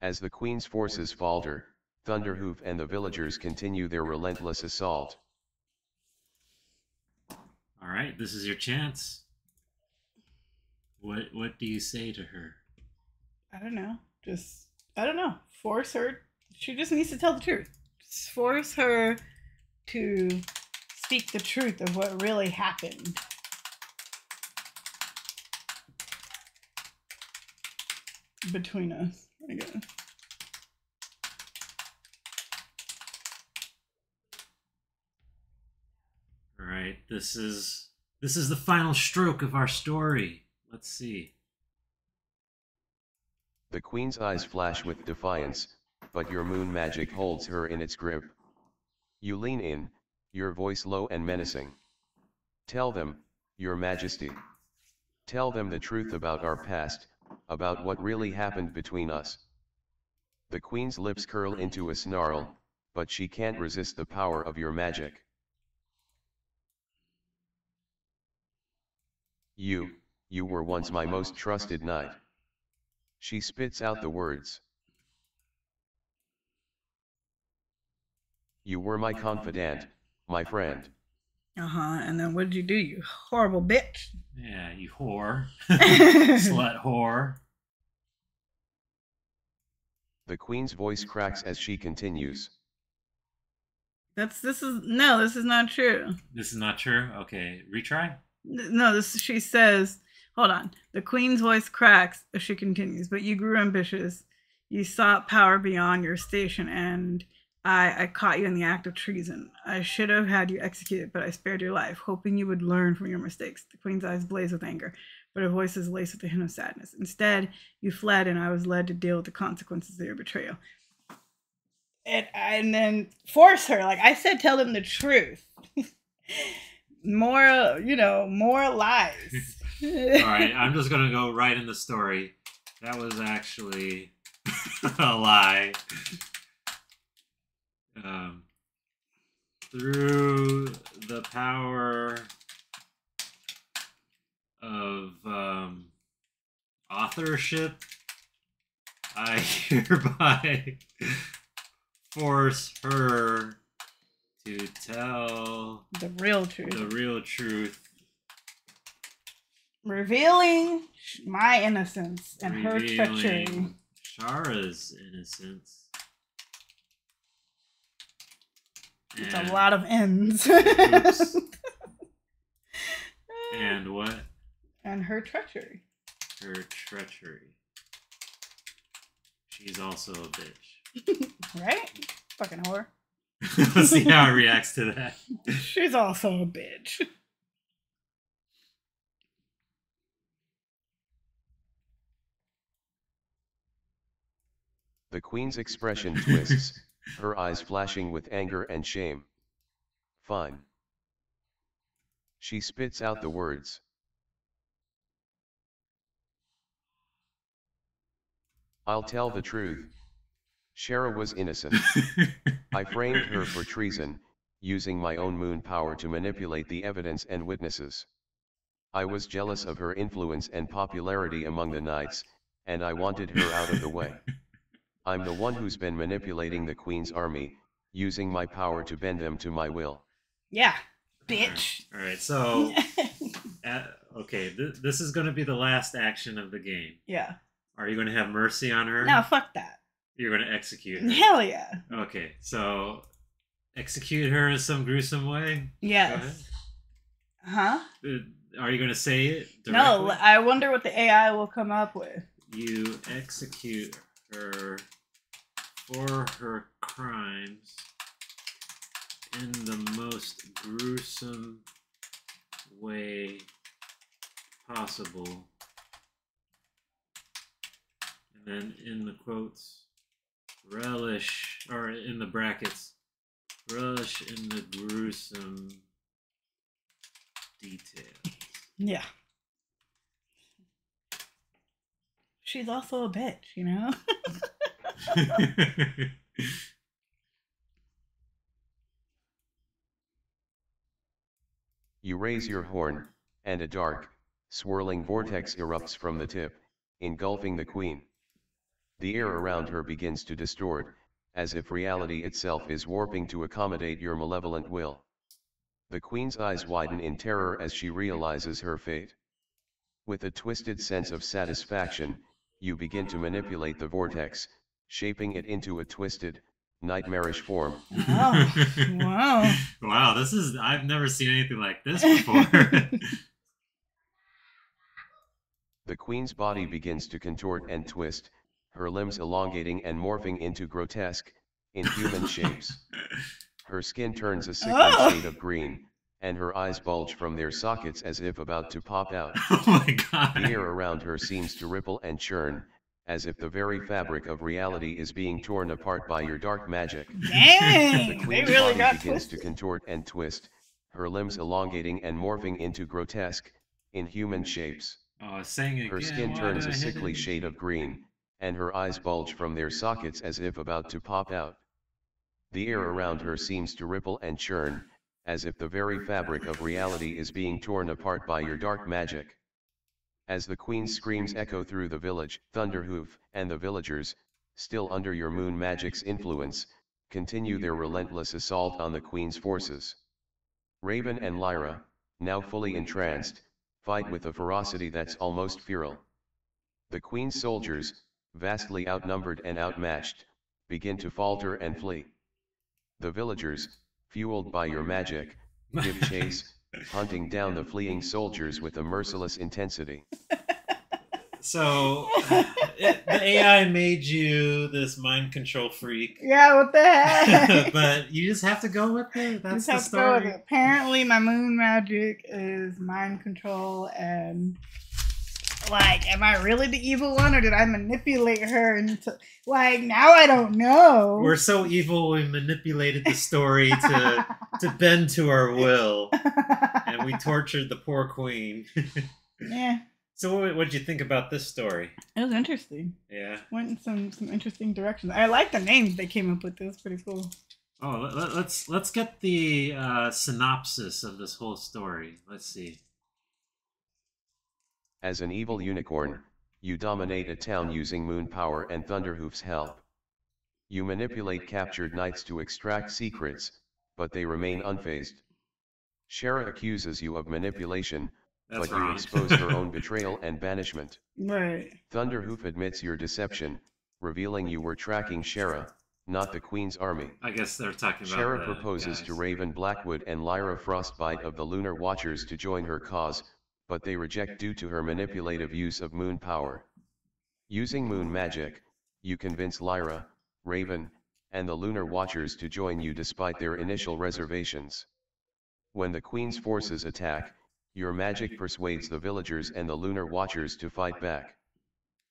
As the queen's forces falter, Thunderhoof and the villagers continue their relentless assault. All right, this is your chance. What what do you say to her? I don't know. Just I don't know. Force her. She just needs to tell the truth. Just force her to speak the truth of what really happened. Between us, I guess. All right, this is this is the final stroke of our story. Let's see. The queen's eyes flash with defiance, but your moon magic holds her in its grip. You lean in, your voice low and menacing. Tell them, your majesty. Tell them the truth about our past, about what really happened between us. The queen's lips curl into a snarl, but she can't resist the power of your magic. You, you were once my most trusted knight. She spits out the words. You were my confidant, my friend. Uh huh. And then what did you do, you horrible bitch? Yeah, you whore, slut whore. The queen's voice cracks as she continues. That's this is no, this is not true. This is not true. Okay, retry. No, this she says. Hold on. The queen's voice cracks as she continues. But you grew ambitious. You sought power beyond your station, and I, I caught you in the act of treason. I should have had you executed, but I spared your life, hoping you would learn from your mistakes. The queen's eyes blaze with anger, but her voice is laced with a hint of sadness. Instead, you fled, and I was led to deal with the consequences of your betrayal. And, and then force her. Like I said, tell them the truth. more, you know, more lies. All right, I'm just gonna go right in the story. That was actually a lie. Um, through the power of um, authorship, I hereby force her to tell The real truth. the real truth, Revealing my innocence and her treachery. revealing Shara's innocence. It's And- a lot of ends. And what? and her treachery. Her treachery. She's also a bitch. Right? Fucking whore. Let's see how it reacts to that. She's also a bitch. The queen's expression twists, her eyes flashing with anger and shame. Fine. She spits out the words. I'll tell the truth. Shara was innocent. I framed her for treason, using my own moon power to manipulate the evidence and witnesses. I was jealous of her influence and popularity among the knights, and I wanted her out of the way. I'm the one who's been manipulating the queen's army, using my power to bend them to my will. Yeah, bitch. All right, so uh, okay, th- this is going to be the last action of the game. yeah. Are you going to have mercy on her? No, fuck that. You're going to execute her. Hell yeah. Okay, so execute her in some gruesome way. Go ahead. Yes. Huh? Uh, Are you going to say it? No. I wonder what the AI will come up with. you execute her for her crimes in the most gruesome way possible. And then in the quotes, relish, or in the brackets, relish in the gruesome details. Yeah. She's also a bitch, you know? You raise your horn, and a dark, swirling vortex erupts from the tip, engulfing the queen. The air around her begins to distort, as if reality itself is warping to accommodate your malevolent will. The queen's eyes widen in terror as she realizes her fate. With a twisted sense of satisfaction, you begin to manipulate the vortex, shaping it into a twisted, nightmarish form. Oh, wow. wow, this is I've never seen anything like this before. The queen's body begins to contort and twist, her limbs elongating and morphing into grotesque, inhuman shapes. Her skin turns a sickly Oh. shade of green, and her eyes bulge from their sockets as if about to pop out. oh my god. The air around her seems to ripple and churn, as if the very fabric of reality is being torn apart by your dark magic. The Dang, they queen's really body got begins to contort and twist, her limbs elongating and morphing into grotesque, inhuman shapes. Oh, saying it Her skin turns a sickly shade of green, and her eyes bulge from their sockets as if about to pop out. The air around her seems to ripple and churn, as if the very fabric of reality is being torn apart by your dark magic. As the queen's screams echo through the village, Thunderhoof and the villagers, still under your moon magic's influence, continue their relentless assault on the queen's forces. Raven and Lyra, now fully entranced, fight with a ferocity that's almost feral. The queen's soldiers, vastly outnumbered and outmatched, begin to falter and flee. The villagers, fueled by your magic, give chase, hunting down the fleeing soldiers with a merciless intensity. So it, the AI made you this mind control freak, Yeah, what the heck? but you just have to go with it. That's Just the have to go with story. it. Apparently, my moon magic is mind control, and like, am I really the evil one, or did I manipulate her into? Like, now I don't know. We're so evil. We manipulated the story to to bend to our will, and we tortured the poor queen. yeah, so, what did you think about this story? it was interesting. Yeah. Went in some some interesting directions. I like the names they came up with. It was pretty cool. Oh, let, let- let's let's get the uh, synopsis of this whole story. Let's see. As an evil unicorn, you dominate a town using moon power and Thunderhoof's help. You manipulate captured knights to extract secrets, but they remain unfazed. Shara accuses you of manipulation, That's but you expose her own betrayal and banishment. Right. Thunderhoof admits your deception, revealing you were tracking Shara, not the Queen's army. I guess they're talking about. Shara the proposes to. Raven Blackwood and Lyra Frostbite of the Lunar Watchers to join her cause, but they reject due to her manipulative use of moon power. Using moon magic, you convince Lyra, Raven, and the Lunar Watchers to join you despite their initial reservations. When the Queen's forces attack, your magic persuades the villagers and the Lunar Watchers to fight back.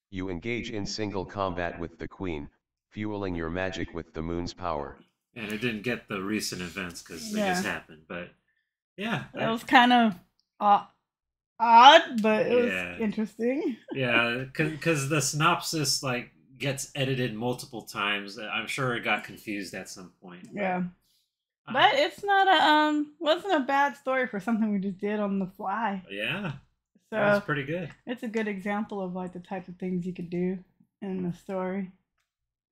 You engage in single combat with the Queen, fueling your magic with the moon's power. and it didn't get the recent events because they just happened. But yeah, That was kind of uh, odd, but it was Yeah. interesting. yeah, because the synopsis like gets edited multiple times. I'm sure it got confused at some point. but, Yeah. uh, But it's not a um wasn't a bad story for something we just did on the fly. yeah, that was pretty good. it's a good example of like the type of things you could do in the story.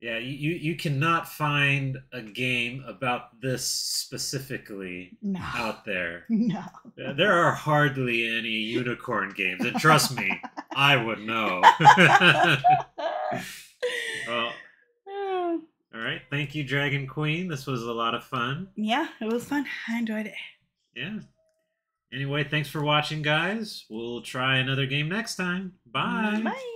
Yeah, you, you cannot find a game about this specifically No. out there. No. There are hardly any unicorn games, and trust me, I would know. well, Oh, all right. Thank you, DragunQween. This was a lot of fun. yeah, it was fun. I enjoyed it. Yeah. Anyway, thanks for watching, guys. We'll try another game next time. Bye. Bye.